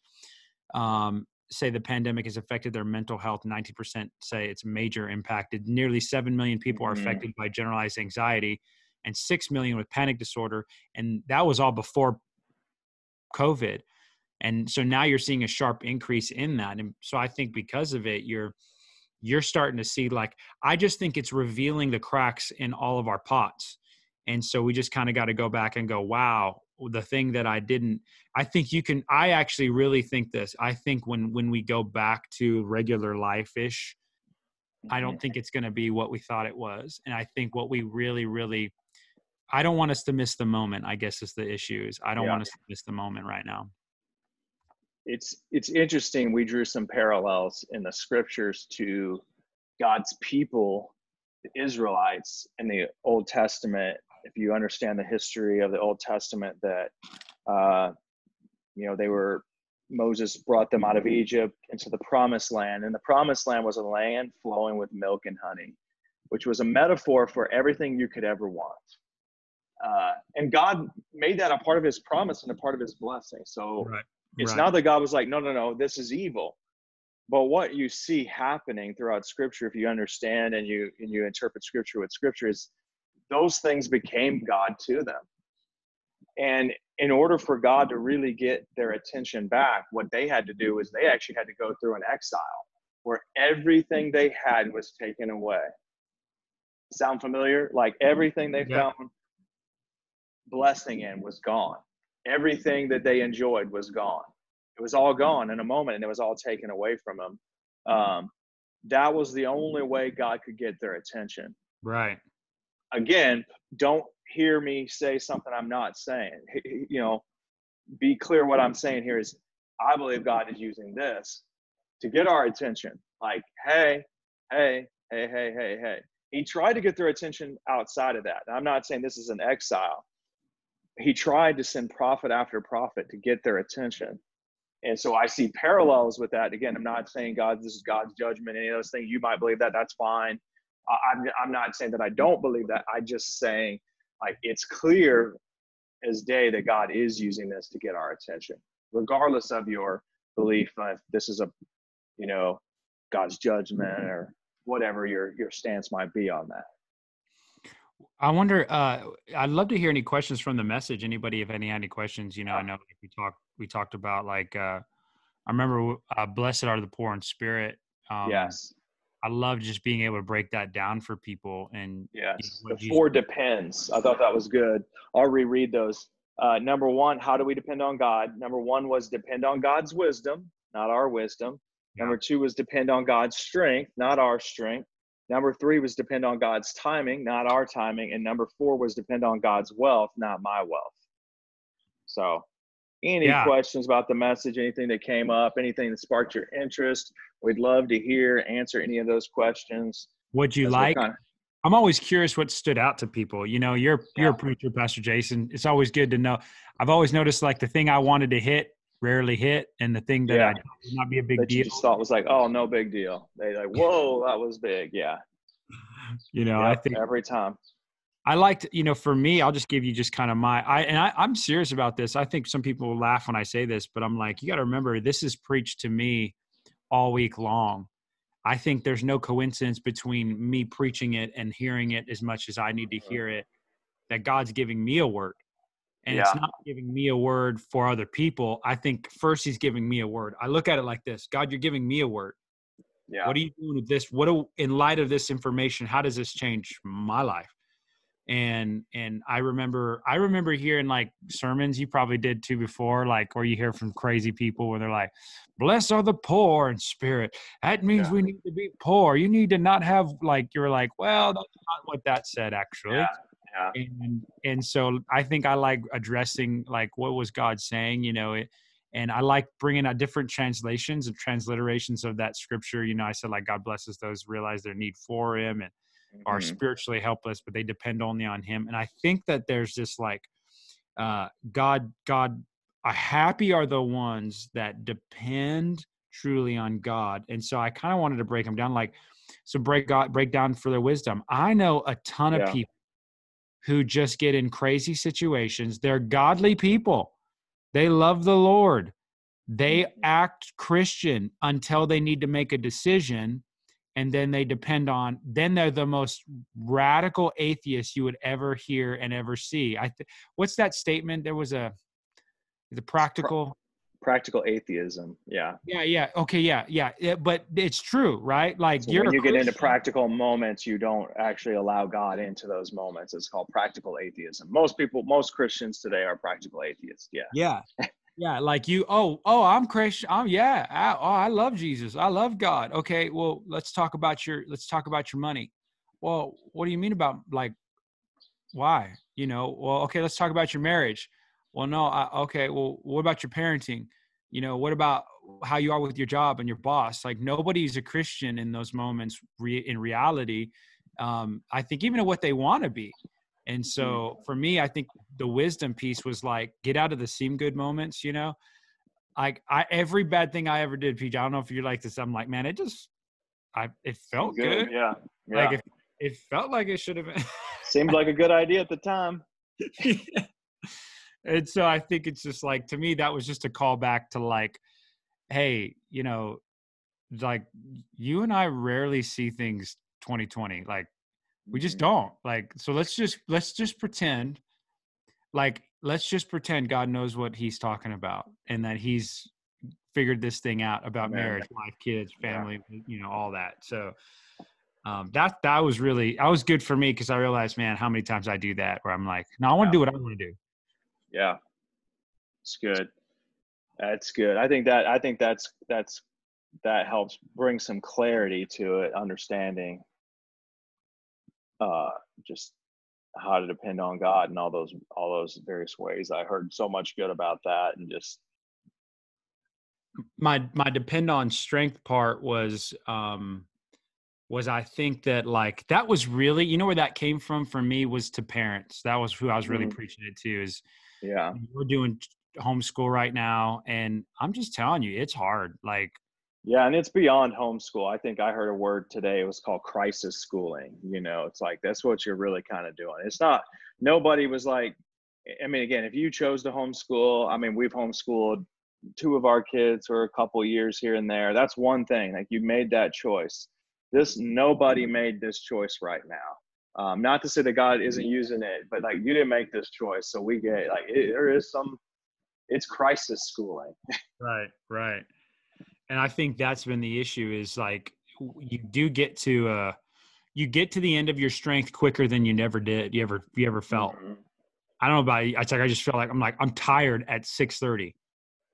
um, say the pandemic has affected their mental health. 90% say it's major impacted. Nearly 7 million people are Mhm. affected by generalized anxiety and 6 million with panic disorder. And that was all before COVID. And so now you're seeing a sharp increase in that. And so I think because of it, you're you're starting to see like I just think it's revealing the cracks in all of our pots. And so we just kind of got to go back and go, wow, the thing that I didn't I think you can I actually really think this. I think when when we go back to regular life-ish, I don't think it's going to be what we thought it was. And I think what we really really I don't want us to miss the moment, I guess is the issues. I don't Yeah. want us to miss the moment right now. it's it's interesting we drew some parallels in the scriptures to god's people the israelites in the old testament if you understand the history of the old testament that uh, you know they were moses brought them out of egypt into the promised land and the promised land was a land flowing with milk and honey which was a metaphor for everything you could ever want uh, and god made that a part of his promise and a part of his blessing so Right. it's Right. not that God was like, no, no, no, this is evil. But what you see happening throughout Scripture, if you understand and you and you interpret Scripture with Scripture, is those things became God to them. And in order for God to really get their attention back, what they had to do is they actually had to go through an exile where everything they had was taken away. Sound familiar? Like everything they Yeah. found blessing in was gone. Everything that they enjoyed was gone. It was all gone in a moment and it was all taken away from them. Um, that was the only way God could get their attention. Right. Again, don't hear me say something I'm not saying. You know, be clear what I'm saying here is I believe God is using this to get our attention. Like, hey, hey, hey, hey, hey, hey. He tried to get their attention outside of that. And I'm not saying this is an exile. He tried to send prophet after prophet to get their attention. And so I see parallels with that. Again, I'm not saying God, this is God's judgment, any of those things. You might believe that, that's fine. I- I'm, I'm not saying that I don't believe that. I'm just saying, like, it's clear as day that God is using this to get our attention, regardless of your belief if this is a, you know, God's judgment or whatever your your stance might be on that. I wonder. Uh, I'd love to hear any questions from the message. Anybody, if any, any questions? You know, I know we talked. We talked about like. Uh, I remember, uh, "Blessed are the poor in spirit." Um, yes, I love just being able to break that down for people. And yes. what The you- four depends. I thought that was good. I'll reread those. Uh, number one, how do we depend on God? Number one was depend on God's wisdom, not our wisdom. Yeah. Number two was depend on God's strength, not our strength. Number three was depend on God's timing, not our timing. And number four was depend on God's wealth, not my wealth. So, any Yeah. questions about the message, anything that came up, anything that sparked your interest, we'd love to hear, answer any of those questions. Would you like? I'm always curious what stood out to people. You know, you're you're a preacher, Pastor Jason. It's always good to know. I've always noticed like the thing I wanted to hit rarely hit, and the thing that Yeah. I thought would not be a big that you deal. just thought was like, oh, no big deal. They like, whoa, that was big. Yeah. (laughs) You know, I think every time. I liked, you know, for me, I'll just give you just kind of my, I, and I, I'm serious about this. I think some people will laugh when I say this, but I'm like, you got to remember, this is preached to me all week long. I think there's no coincidence between me preaching it and hearing it as much as I need to mm-hmm. hear it, that God's giving me a word. And it's not giving me a word for other people. I think first he's giving me a word. I look at it like this God, you're giving me a word. Yeah. What are you doing with this? What do, in light of this information, how does this change my life? And and I remember I remember hearing like sermons you probably did too before, like where you hear from crazy people where they're like, "Blessed are the poor in spirit." That means Yeah. we need to be poor. You need to not have like you're like, well, that's not what that said actually. Yeah. Yeah. And and so I think I like addressing like what was God saying, you know, it, and I like bringing out different translations and transliterations of that scripture. You know, I said like God blesses those realize their need for Him and are Mhm. spiritually helpless, but they depend only on Him. And I think that there's this like uh, God, God, uh, happy are the ones that depend truly on God. And so I kind of wanted to break them down, like so break God, break down for their wisdom. I know a ton of people who just get in crazy situations. They're godly people. They love the Lord. They Mhm. act Christian until they need to make a decision and then they depend on then they're the most radical atheists you would ever hear and ever see. I th- what's that statement? There was a the practical practical atheism. Yeah. Yeah, yeah. Okay, yeah, yeah. yeah but it's true, right? Like So you're when you get into practical moments, you don't actually allow God into those moments. It's called practical atheism. Most people, most Christians today are practical atheists. Yeah. Yeah. Yeah, like you. Oh, oh, I'm Christian. I'm yeah. I, oh, I love Jesus. I love God. Okay, well, let's talk about your. Let's talk about your money. Well, what do you mean about like? Why? You know. Well, okay, let's talk about your marriage. Well, no. I, okay. Well, what about your parenting? You know, what about how you are with your job and your boss? Like nobody's a Christian in those moments. Re, in reality, um, I think even what they want to be. And so for me, I think the wisdom piece was like get out of the seem good moments, you know. Like I every bad thing I ever did, PJ. I don't know if you're like this. I'm like, man, it just I it felt good. Yeah. Yeah. Like it, it felt like it should have been. Seemed like a good idea at the time. (laughs) and so I think it's just like to me that was just a call back to like, hey, you know, like you and I rarely see things 2020. Like we just Mhm. don't. Like so let's just let's just pretend like let's just pretend God knows what he's talking about and that he's figured this thing out about marriage, wife, kids, Yeah. family, you know, all that. So um, that that was really that was good for me because I realized, man, how many times I do that where I'm like, no, I want to Yeah. do what I want to do. Yeah. It's good. That's good. I think that I think that's that's that helps bring some clarity to it, understanding uh just how to depend on God and all those all those various ways. I heard so much good about that and just my my depend on strength part was um was I think that like that was really you know where that came from for me was to parents. That was who I was really Mhm. preaching it to is yeah. we're doing homeschool right now and I'm just telling you it's hard. Like Yeah, and it's beyond homeschool. I think I heard a word today. It was called crisis schooling. You know, it's like that's what you're really kind of doing. It's not. Nobody was like. I mean, again, if you chose to homeschool, I mean, we've homeschooled two of our kids for a couple years here and there. That's one thing. Like you made that choice. This nobody made this choice right now. Um, not to say that God isn't using it, but like you didn't make this choice, so we get like it, there is some. It's crisis schooling. Right, right. And I think that's been the issue is like you do get to uh you get to the end of your strength quicker than you never did. You ever you ever felt. Mhm. I don't know about you. It's like I just feel like I'm like I'm tired at six thirty.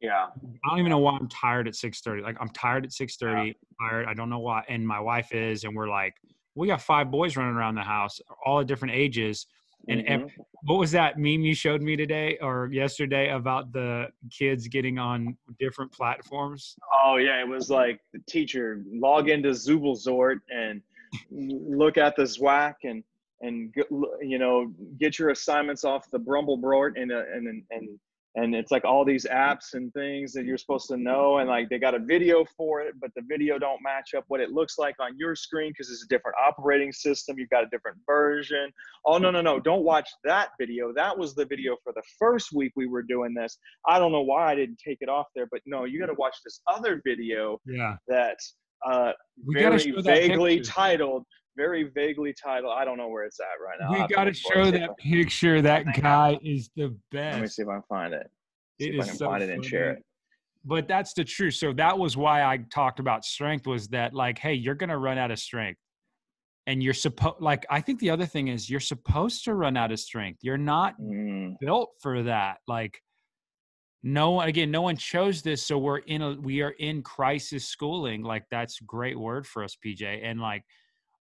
Yeah. I don't even know why I'm tired at six thirty. Like I'm tired at six thirty. Tired. I don't know why. And my wife is, and we're like, we got five boys running around the house, all at different ages. And Mhm. what was that meme you showed me today or yesterday about the kids getting on different platforms? Oh yeah, it was like the teacher log into Zubelzort and look at the Zwack and and you know get your assignments off the Brumblebort and uh, and and and and it's like all these apps and things that you're supposed to know and like they got a video for it, but the video don't match up what it looks like on your screen because it's a different operating system. You've got a different version. Oh no no no! Don't watch that video. That was the video for the first week we were doing this. I don't know why I didn't take it off there, but no, you got to watch this other video Yeah. that's uh, We very that vaguely titled, very vaguely titled. I don't know where it's at right now. We got to look for it, show that picture. That guy is the best. Let me see if I can find it. See It if I can so find it and share it. But that's the truth. So that was why I talked about strength was that like, hey, you're gonna run out of strength. And you're supposed like I think the other thing is you're supposed to run out of strength. You're not Mm, built for that. Like no one again, no one chose this. So we're in a we are in crisis schooling. Like that's a great word for us, PJ. And like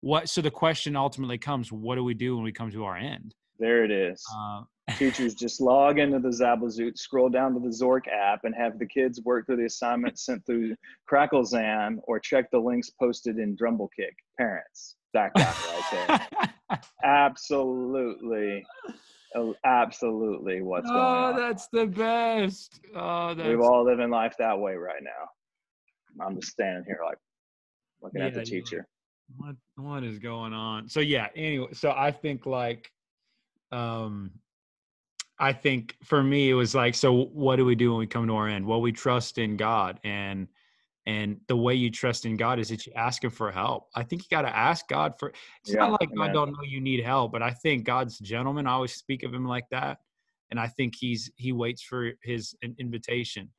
what so the question ultimately comes, what do we do when we come to our end? there it is. Uh, (laughs) Teachers just log into the Zabazoot, scroll down to the Zork app, and have the kids work through the assignments sent through CrackleZam or check the links posted in Drumblekick. Parents, that guy right there. (laughs) absolutely, absolutely what's going oh, on. that's the best. Oh, that's We've all living life that way right now. I'm just standing here like looking at the teacher. What what is going on? So yeah anyway so i think like um i think for me it was like so what do we do when we come to our end? Well we trust in god and and the way you trust in god is that you ask him for help. I think you got to ask god for it's Yeah, not like god amen. don't know you need help but i think god's gentleman i always speak of him like that and i think he's he waits for his an invitation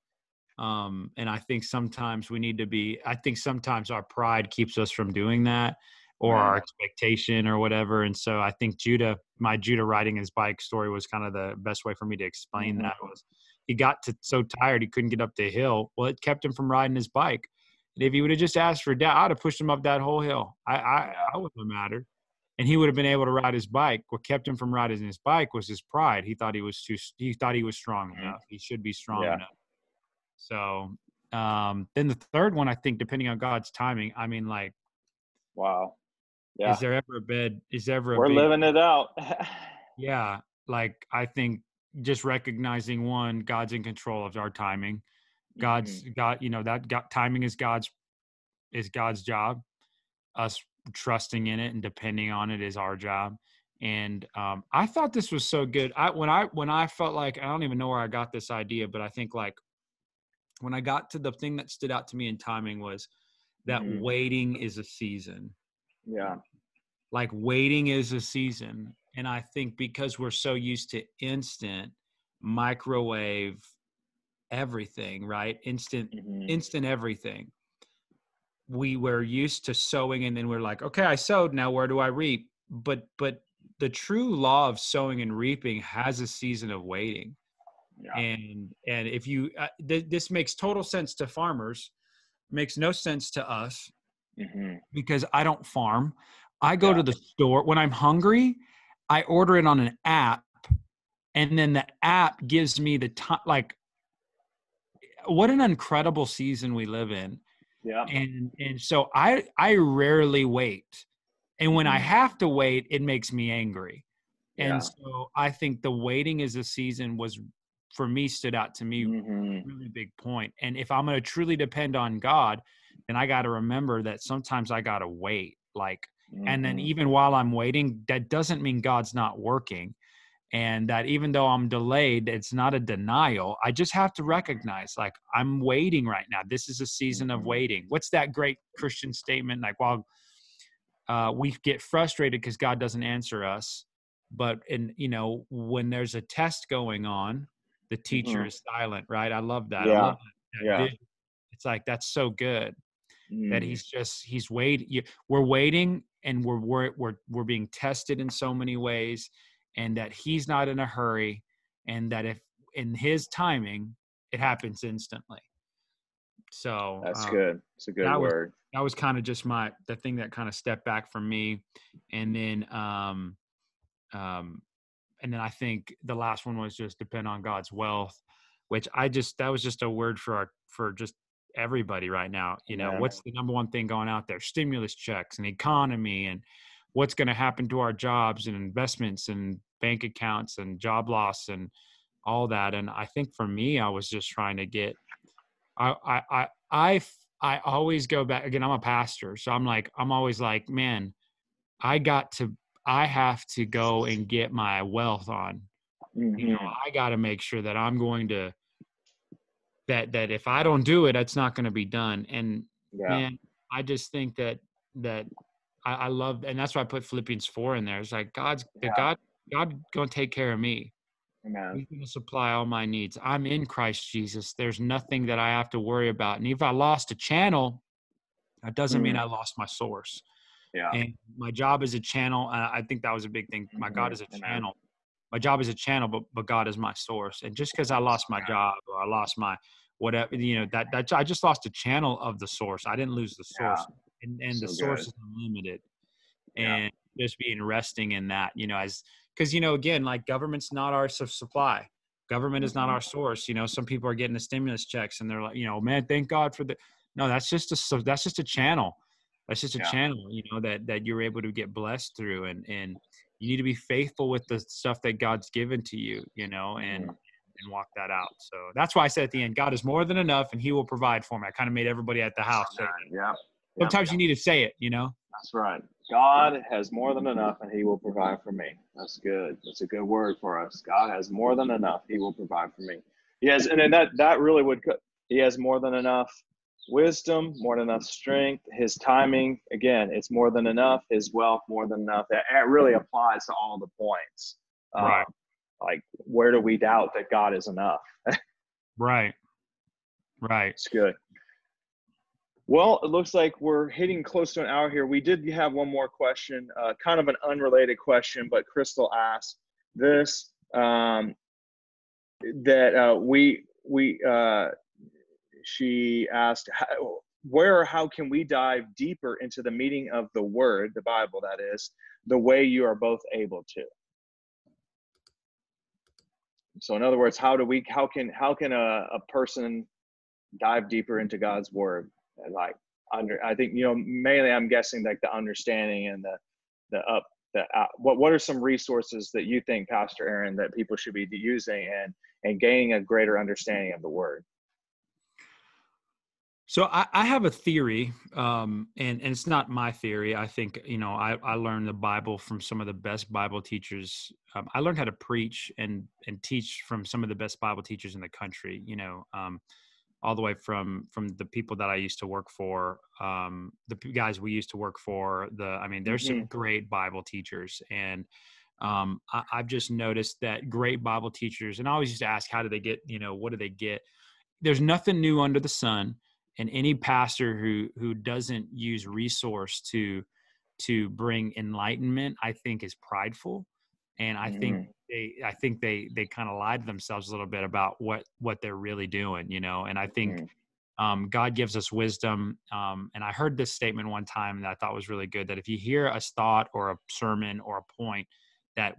Um, and I think sometimes we need to be. I think sometimes our pride keeps us from doing that, or Right. our expectation, or whatever. And so I think Judah, my Judah riding his bike story, was kind of the best way for me to explain Mhm. that. Was he got to so tired he couldn't get up the hill? Well, it kept him from riding his bike. And if he would have just asked for dad, I'd have pushed him up that whole hill. I I, I wouldn't have mattered and he would have been able to ride his bike. What kept him from riding his bike was his pride. He thought he was too. He thought he was strong Mhm. enough. He should be strong Yeah. enough. So um, then the third one, I think, depending on God's timing. I mean, like, Wow. Yeah. is there ever a bed? Is there ever a We're big- living it out. (laughs) Yeah, like I think just recognizing one, God's in control of our timing. God's Mhm. God, you know that God, timing is God's is God's job. Us trusting in it and depending on it is our job. And um, I thought this was so good. I when I when I felt like I don't even know where I got this idea, but I think like when I got to the thing that stood out to me in timing was that Mhm. waiting is a season. Yeah. like waiting is a season. And i think because we're so used to instant microwave everything right? Instant Mhm. instant everything. We were used to sowing and then we're like okay i sowed now where do i reap? But but the true law of sowing and reaping has a season of waiting Yeah. and and if you uh, th- this makes total sense to farmers makes no sense to us Mhm. because I don't farm. I go Yeah. to the store when I'm hungry. I order it on an app, and then the app gives me the time. Like, what an incredible season we live in, Yeah. and and so I I rarely wait, and when I Mhm. have to wait, it makes me angry, and Yeah. so I think the waiting is a season was for me stood out to me Mhm. really big point. And if I'm going to truly depend on God, then I got to remember that sometimes I got to wait. Like, and then Mhm. even while I'm waiting, that doesn't mean God's not working. And that even though I'm delayed, it's not a denial. I just have to recognize, like, I'm waiting right now. This is a season of Mhm. waiting. What's that great Christian statement? Like, while uh, we get frustrated because God doesn't answer us, but in you know when there's a test going on, the teacher Mhm. is silent. Right? I love that. I Yeah. love that, that Yeah. It's like that's so good that Mhm. he's just he's waiting. We're waiting, and we're we're we're we're being tested in so many ways, and that he's not in a hurry, and that if in his timing it happens instantly. So That's um, good. It's a good that was- word. that was kind of just my the thing that kind of stepped back from me and then um um and then i think the last one was just depend on god's wealth which i just that was just a word for our for just everybody right now you know Amen. what's the number one thing going out there stimulus checks and economy and what's going to happen to our jobs and investments and bank accounts and job loss and all that and i think for me i was just trying to get I I I I, I always go back again. I'm a pastor, so I'm like I'm always like, man, I got to I have to go and get my wealth on. You know, Mhm. I got to make sure that I'm going to that that if I don't do it, it's not going to be done. And Yeah. man, I just think that that I, I love, and that's why I put Philippians four in there. It's like God's Yeah. God God going to take care of me. Amen. He's to supply all my needs. I'm in Christ Jesus. There's nothing that I have to worry about. And if I lost a channel, that doesn't mean Mm. I lost my source. Yeah. And my job is a channel. And I think that was a big thing. My God Mhm. is a channel. My job is a channel, but but God is my source. And just because I lost my job or I lost my whatever, you know, that that I just lost a channel of the source. I didn't lose the Yeah. source. And and the So source is unlimited. Yeah. And just being resting in that, you know, as because you know, again, like government's not our supply. Government is not Mhm. our source. You know, some people are getting the stimulus checks and they're like, you know, man, thank God for the. No, that's just a so that's just a channel. That's just a Yeah. channel, you know, that that you're able to get blessed through, and and you need to be faithful with the stuff that God's given to you, you know, and Mhm. and walk that out. So that's why I said at the end, God is more than enough, and He will provide for me. I kind of made everybody at the house that. Yeah. sometimes you need to say it, you know. That's right. God has more than enough and he will provide for me. That's good. That's a good word for us. God has more than enough. He will provide for me. He has, and then that, that really would, he has more than enough wisdom, more than enough strength. His timing, again, it's more than enough. His wealth, more than enough. That it really applies to all the points. Uh, Right. Like, where do we doubt that God is enough? (laughs) Right. Right. It's good. Well, it looks like we're hitting close to an hour here. We did have one more question, uh, kind of an unrelated question, but Crystal asked this um, that uh, we we uh, she asked where or how can we dive deeper into the meaning of the word, the Bible, that is, the way you are both able to. So, in other words, how do we? How can how can a, a person dive deeper into God's word? like under i think you know mainly i'm guessing like the understanding and the the up the uh, what what are some resources that you think pastor aaron that people should be using and and gaining a greater understanding of the word so I, I have a theory, um, and and it's not my theory. I think you know I, I learned the Bible from some of the best Bible teachers. Um, I learned how to preach and and teach from some of the best Bible teachers in the country. You know, um, all the way from from the people that I used to work for, um, the guys we used to work for. The I mean, there's mm-hmm. some great Bible teachers, and um, I, have just noticed that great Bible teachers. And I always used to ask, how do they get? You know, what do they get? There's nothing new under the sun, and any pastor who who doesn't use resource to to bring enlightenment, I think, is prideful and I think mm. they I think they they kind of lied to themselves a little bit about what what they're really doing, you know. And I think mm. um, God gives us wisdom. Um, and I heard this statement one time that I thought was really good: that if you hear a thought or a sermon or a point that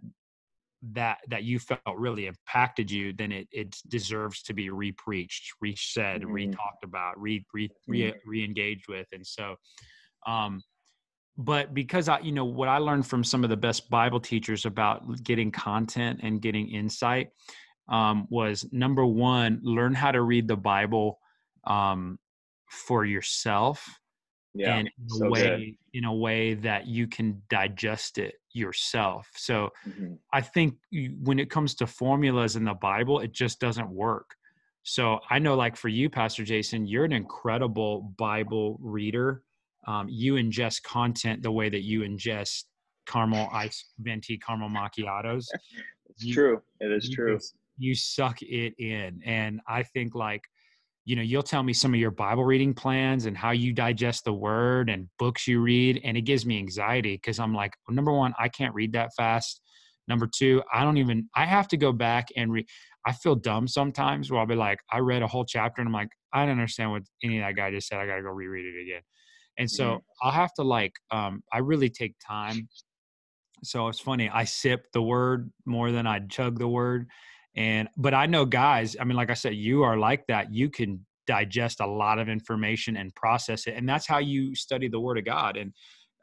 that that you felt really impacted you, then it it deserves to be repreached, re-said, mm. re-talked about, re re re re-engaged with. And so, um, but because I, you know, what I learned from some of the best Bible teachers about getting content and getting insight um, was number one, learn how to read the Bible um, for yourself, yeah, and in a so way good. in a way that you can digest it yourself. So mm-hmm. I think when it comes to formulas in the Bible, it just doesn't work. So I know, like for you, Pastor Jason, you're an incredible Bible reader um, you ingest content the way that you ingest caramel ice venti caramel macchiatos. (laughs) it's you, true. It is you, true. You suck it in, and I think like you know you'll tell me some of your bible reading plans and how you digest the word and books you read and it gives me anxiety because i'm like well, number one i can't read that fast number two i don't even i have to go back and read i feel dumb sometimes where i'll be like i read a whole chapter and i'm like i don't understand what any of that guy just said i gotta go reread it again and so mm-hmm. I'll have to like um, I really take time. So it's funny. I sip the word more than I chug the word, and but I know guys. I mean, like I said, you are like that. You can digest a lot of information and process it, and that's how you study the Word of God. And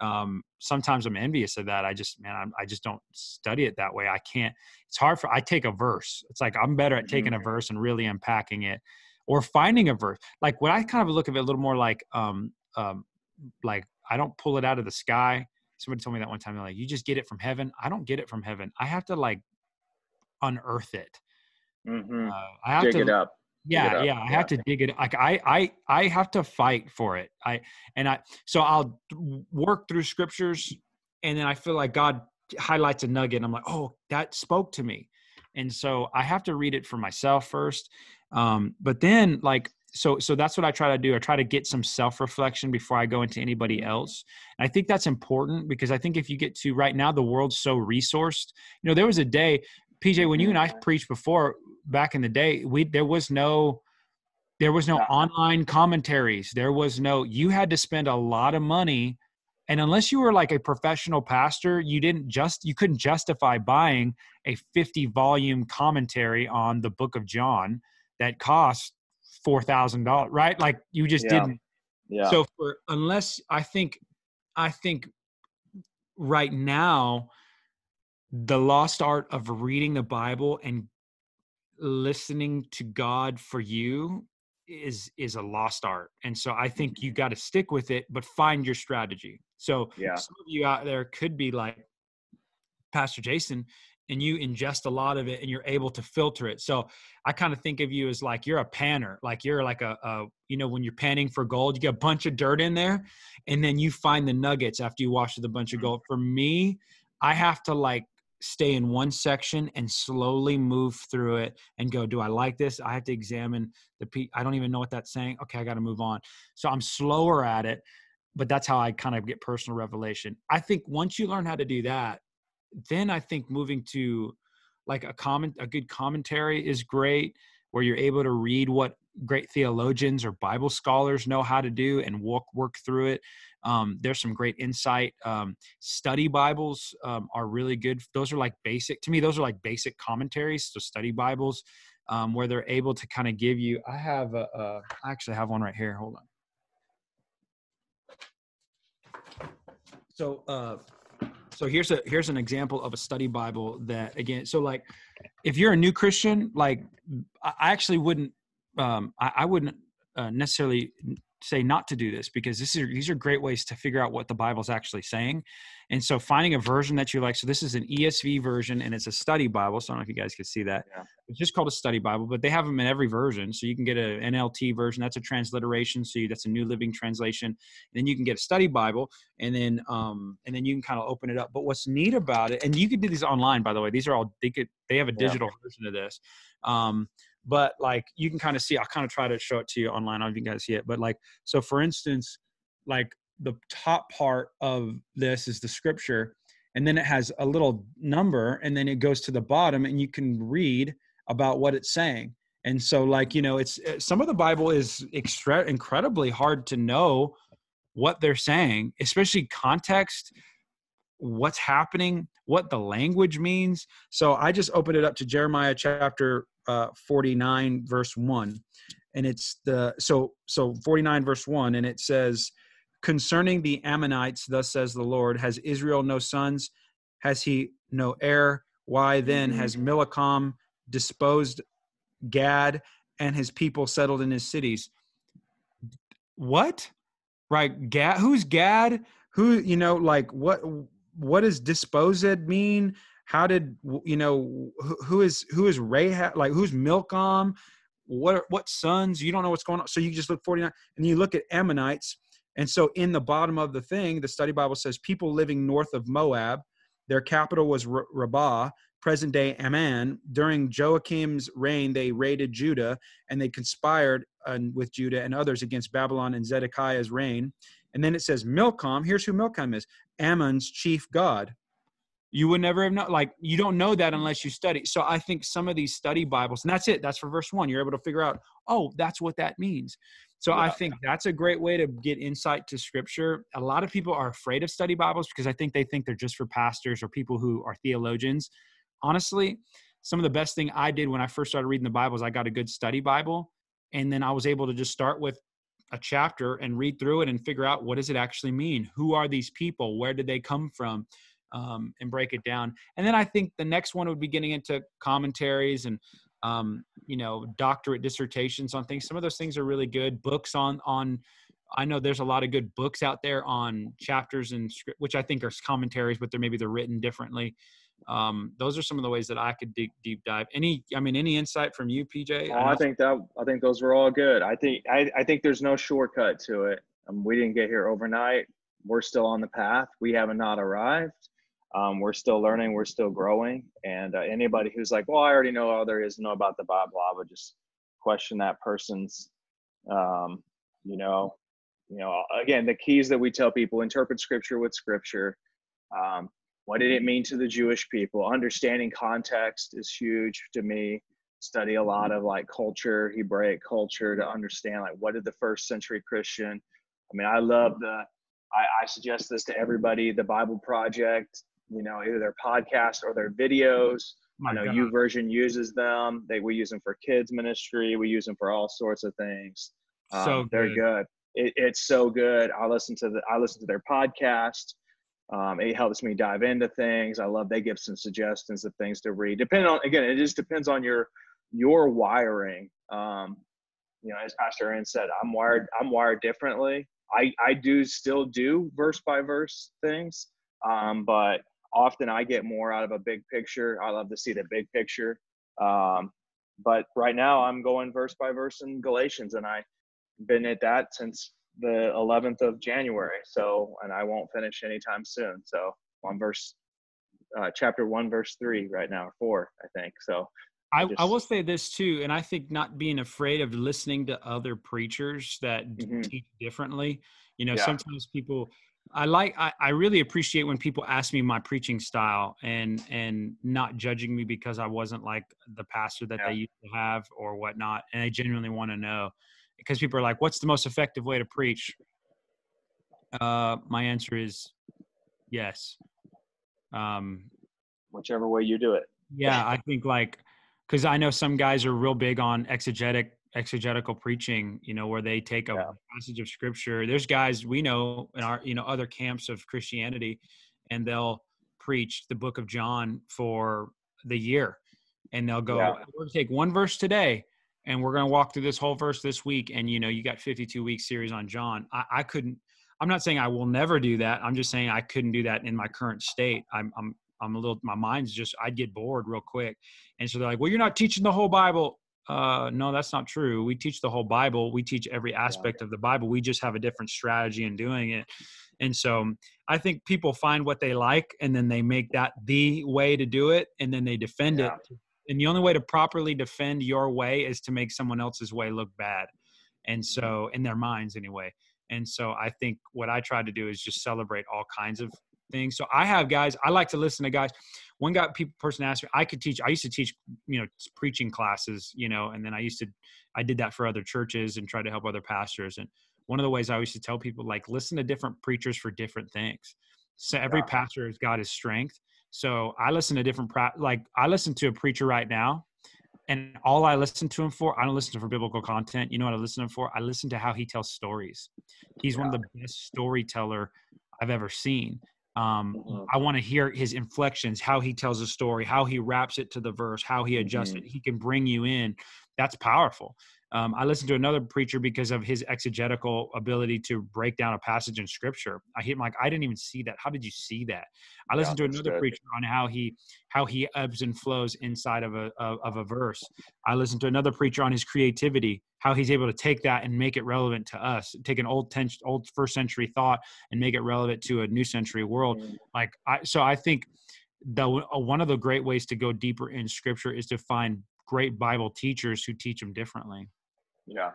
um, sometimes I'm envious of that. I just, man, I'm, i just don't study it that way. I can't. It's hard for. I take a verse. It's like I'm better at taking a mm-hmm. verse and really unpacking it, or finding a verse. Like when I kind of look at it a little more like um, um, like I don't pull it out of the sky. Somebody told me that one time. They're like, you just get it from heaven. I don't get it from heaven. I have to like unearth it. Mm-hmm. Uh, I have dig to, it up. Yeah, it up. yeah. I yeah. have to dig it. Like I, I, I have to fight for it. I and I. So I'll work through scriptures, and then I feel like God highlights a nugget, and I'm like, oh, that spoke to me. And so I have to read it for myself first. Um, but then, like so so that's what i try to do i try to get some self-reflection before i go into anybody else and i think that's important because i think if you get to right now the world's so resourced you know there was a day pj when you mm-hmm. and i preached before back in the day we there was no there was no online commentaries there was no you had to spend a lot of money and unless you were like a professional pastor you didn't just you couldn't justify buying a 50 volume commentary on the book of john that cost four thousand dollars, right? Like you just yeah. didn't. Yeah. So for unless I think, I think right now, the lost art of reading the Bible and listening to God for you is is a lost art and so i think you mm-hmm. got to stick with it but find your strategy so yeah. some of you out there could be like pastor jason and you ingest a lot of it and you're able to filter it. So I kind of think of you as like you're a panner, like you're like a, a, you know when you're panning for gold, you get a bunch of dirt in there, and then you find the nuggets after you wash with a bunch of mm-hmm. gold. For me, I have to like stay in one section and slowly move through it and go do i like this? I have to examine the p i don't even know what that's saying. Okay i got to move on. So i'm slower at it but that's how i kind of get personal revelation. I think once you learn how to do that then i think moving to like a comment a good commentary is great where you're able to read what great theologians or bible scholars know how to do and walk work through it um, there's some great insight. Um, study Bibles um, are really good. Those are like basic to me. Those are like basic commentaries. So study Bibles, um, where they're able to kind of give you. I have a, a, I actually have one right here. Hold on. So, uh, so here's a here's an example of a study Bible that again. So like, if you're a new Christian, like I actually wouldn't, um, I, I wouldn't uh, necessarily say not to do this because this is these are great ways to figure out what the Bible's actually saying. And so finding a version that you like. So this is an ESV version and it's a study Bible. So I don't know if you guys can see that. Yeah. It's just called a study Bible, but they have them in every version. So you can get an NLT version. That's a transliteration. So you, that's a New Living Translation. And then you can get a study Bible, and then um, and then you can kind of open it up. But what's neat about it, and you can do these online, by the way. These are all they could they have a digital yeah. version of this. Um, but like you can kind of see i'll kind of try to show it to you online i don't know if you guys see it but like so for instance like the top part of this is the scripture and then it has a little number and then it goes to the bottom and you can read about what it's saying. And so like you know it's eh, some of the bible is extra incredibly hard to know what they're saying especially context what's happening what the language means. So i just opened it up to jeremiah chapter uh, 49 verse 1 and it's the so so 49 verse 1 and it says concerning the ammonites thus says the lord has israel no sons? Has he no heir? Why then has mm-hmm. milcom disposed gad and his people settled in his cities? What? Right gad who's gad? Who you know like what what does disposed mean how did you know who, is who is Rahab like who's Milcom? What what sons? You don't know what's going on. So you just look 49 and you look at Ammonites. And so in the bottom of the thing the study bible says people living north of Moab their capital was Rabbah present day Amman. During Joachim's reign they raided Judah and they conspired uh, with Judah and others against Babylon and Zedekiah's reign. And then it says Milcom here's who Milcom is Ammon's chief god you would never have known like you don't know that unless you study. So i think some of these study bibles and that's it that's for verse one you're able to figure out oh that's what that means. So yeah. i think that's a great way to get insight to scripture. A lot of people are afraid of study bibles because i think they think they're just for pastors or people who are theologians. Honestly some of the best thing i did when i first started reading the bible bibles i got a good study bible and then i was able to just start with a chapter and read through it and figure out what does it actually mean? Who are these people? Where did they come from um, and break it down. And then I think the next one would be getting into commentaries and um, you know doctorate dissertations on things. Some of those things are really good. Books on on. I know there's a lot of good books out there on chapters and script, which I think are commentaries, but they're maybe they're written differently. Um, those are some of the ways that I could deep, deep dive. Any, I mean, any insight from you, PJ? Oh, I, think that I think those were all good. I think I, I think there's no shortcut to it. Um, we didn't get here overnight. We're still on the path. We haven't not arrived um, we're still learning we're still growing and uh, anybody who's like well i already know all there is to know about the bible i would just question that person's um, you know you know again the keys that we tell people interpret scripture with scripture. Um, what did it mean to the jewish people? Understanding context is huge to me. Study a lot of like culture hebraic culture to understand like what did the first century christian i mean i love the I, I suggest this to everybody the bible project you know, either their podcast or their videos. My I know YouVersion uses them. They we use them for kids ministry. We use them for all sorts of things. Um, so good. they're good. It, it's so good. I listen to the I listen to their podcast. Um, it helps me dive into things. I love they give some suggestions of things to read. Depending on again, it just depends on your your wiring. Um, you know, as Pastor Aaron said, I'm wired. I'm wired differently. I I do still do verse by verse things, um, but often I get more out of a big picture. I love to see the big picture. Um, but right now I'm going verse by verse in Galatians, and I've been at that since the 11th of January. So, and I won't finish anytime soon. So on verse uh, chapter one, verse three right now, or four, I think. So I, I will say this too, and I think not being afraid of listening to other preachers that Mhm. teach differently. You know, Yeah. sometimes people. I like. I, I really appreciate when people ask me my preaching style and and not judging me because I wasn't like the pastor that Yeah. they used to have or whatnot, and I genuinely want to know because people are like, "What's the most effective way to preach?" Uh, my answer is yes. Um, whichever way you do it. yeah, I think like because I know some guys are real big on exegetic exegetical preaching, you know, where they take a Yeah. passage of scripture. There's guys we know in our, you know, other camps of Christianity, and they'll preach the book of John for the year. And they'll go, Yeah. we're gonna take one verse today and we're gonna walk through this whole verse this week. And you know, you got 52 week series on John. I, I couldn't I'm not saying I will never do that. I'm just saying I couldn't do that in my current state. I'm I'm I'm a little my mind's just I'd get bored real quick. And so they're like, "Well, you're not teaching the whole Bible." Uh, no, that's not true. We teach the whole Bible. We teach every aspect of the Bible. We just have a different strategy in doing it. And so I think people find what they like and then they make that the way to do it and then they defend Yeah. it. And the only way to properly defend your way is to make someone else's way look bad. And so in their minds anyway. And so I think what I try to do is just celebrate all kinds of things. So I have guys, I like to listen to guys. One guy people person asked me, I could teach, I used to teach, you know, preaching classes, you know, and then I used to I did that for other churches and try to help other pastors. And one of the ways I used to tell people like listen to different preachers for different things. So every Yeah. pastor has got his strength. So I listen to different like I listen to a preacher right now and all I listen to him for, I don't listen to him for biblical content. You know what I listen to him for? I listen to how he tells stories. He's one of the best storyteller I've ever seen. Um, Mhm. I want to hear his inflections, how he tells a story, how he wraps it to the verse, how he adjusts Mhm. it. He can bring you in. That's powerful. Um, I listened to another preacher because of his exegetical ability to break down a passage in scripture. I hit him like, I didn't even see that. How did you see that? I Yeah, listened to another good. preacher on how he how he ebbs and flows inside of a of, of a verse. I listened to another preacher on his creativity, how he's able to take that and make it relevant to us, take an old ten, old first century thought and make it relevant to a new century world. Like I, so I think the uh, one of the great ways to go deeper in scripture is to find great Bible teachers who teach them differently. Yeah.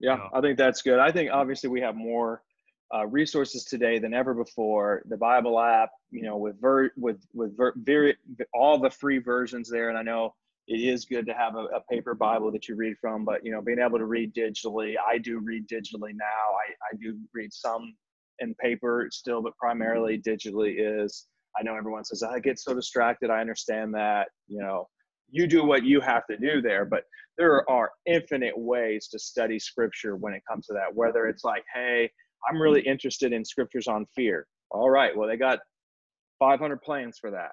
Yeah, Yeah. I think that's good. I think obviously we have more uh, resources today than ever before. The Bible app, you know, with ver- with with ver- very all the free versions there, and I know it is good to have a, a paper Bible that you read from, but you know, being able to read digitally, I do read digitally now. I I do read some in paper still, but primarily digitally is. I know everyone says I get so distracted. I understand that. You know, you do what you have to do there, but there are infinite ways to study scripture when it comes to that whether it's like hey i'm really interested in scriptures on fear all right well they got 500 plans for that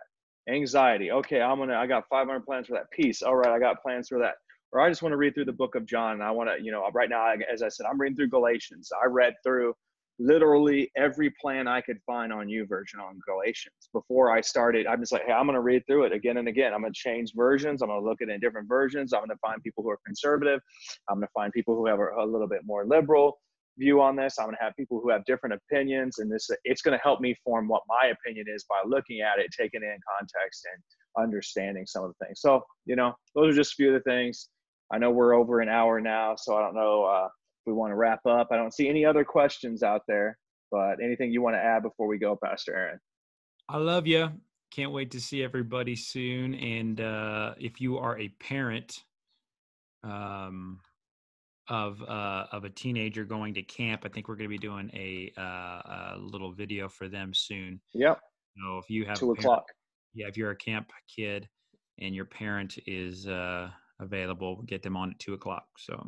anxiety okay i'm gonna i got 500 plans for that peace all right i got plans for that or i just want to read through the book of john and i want to you know right now as i said i'm reading through galatians i read through literally every plan I could find on YouVersion on Galatians. Before I started, I'm just like, hey, I'm going to read through it again and again. I'm going to change versions. I'm going to look at it in different versions. I'm going to find people who are conservative. I'm going to find people who have a, a little bit more liberal view on this. I'm going to have people who have different opinions, and this it's going to help me form what my opinion is by looking at it, taking it in context, and understanding some of the things. So, you know, those are just a few of the things. I know we're over an hour now, so I don't know. Uh, if we want to wrap up. I don't see any other questions out there, but anything you want to add before we go, Pastor Aaron? I love you. Can't wait to see everybody soon. And uh, if you are a parent um, of uh, of a teenager going to camp, I think we're going to be doing a, uh, a little video for them soon. Yep. So if you have Two o'clock. yeah, if you're a camp kid and your parent is uh, available, get them on at two o'clock. So.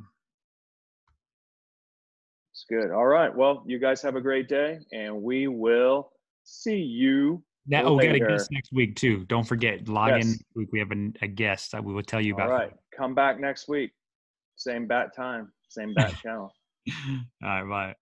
It's good. All right. Well, you guys have a great day, and we will see you. That, oh, we got a guest next week too. Don't forget, log in Yes. week. We have a, a guest that we will tell you All about. right. Come back next week. Same bat time, same bat channel. (laughs) All right, bye.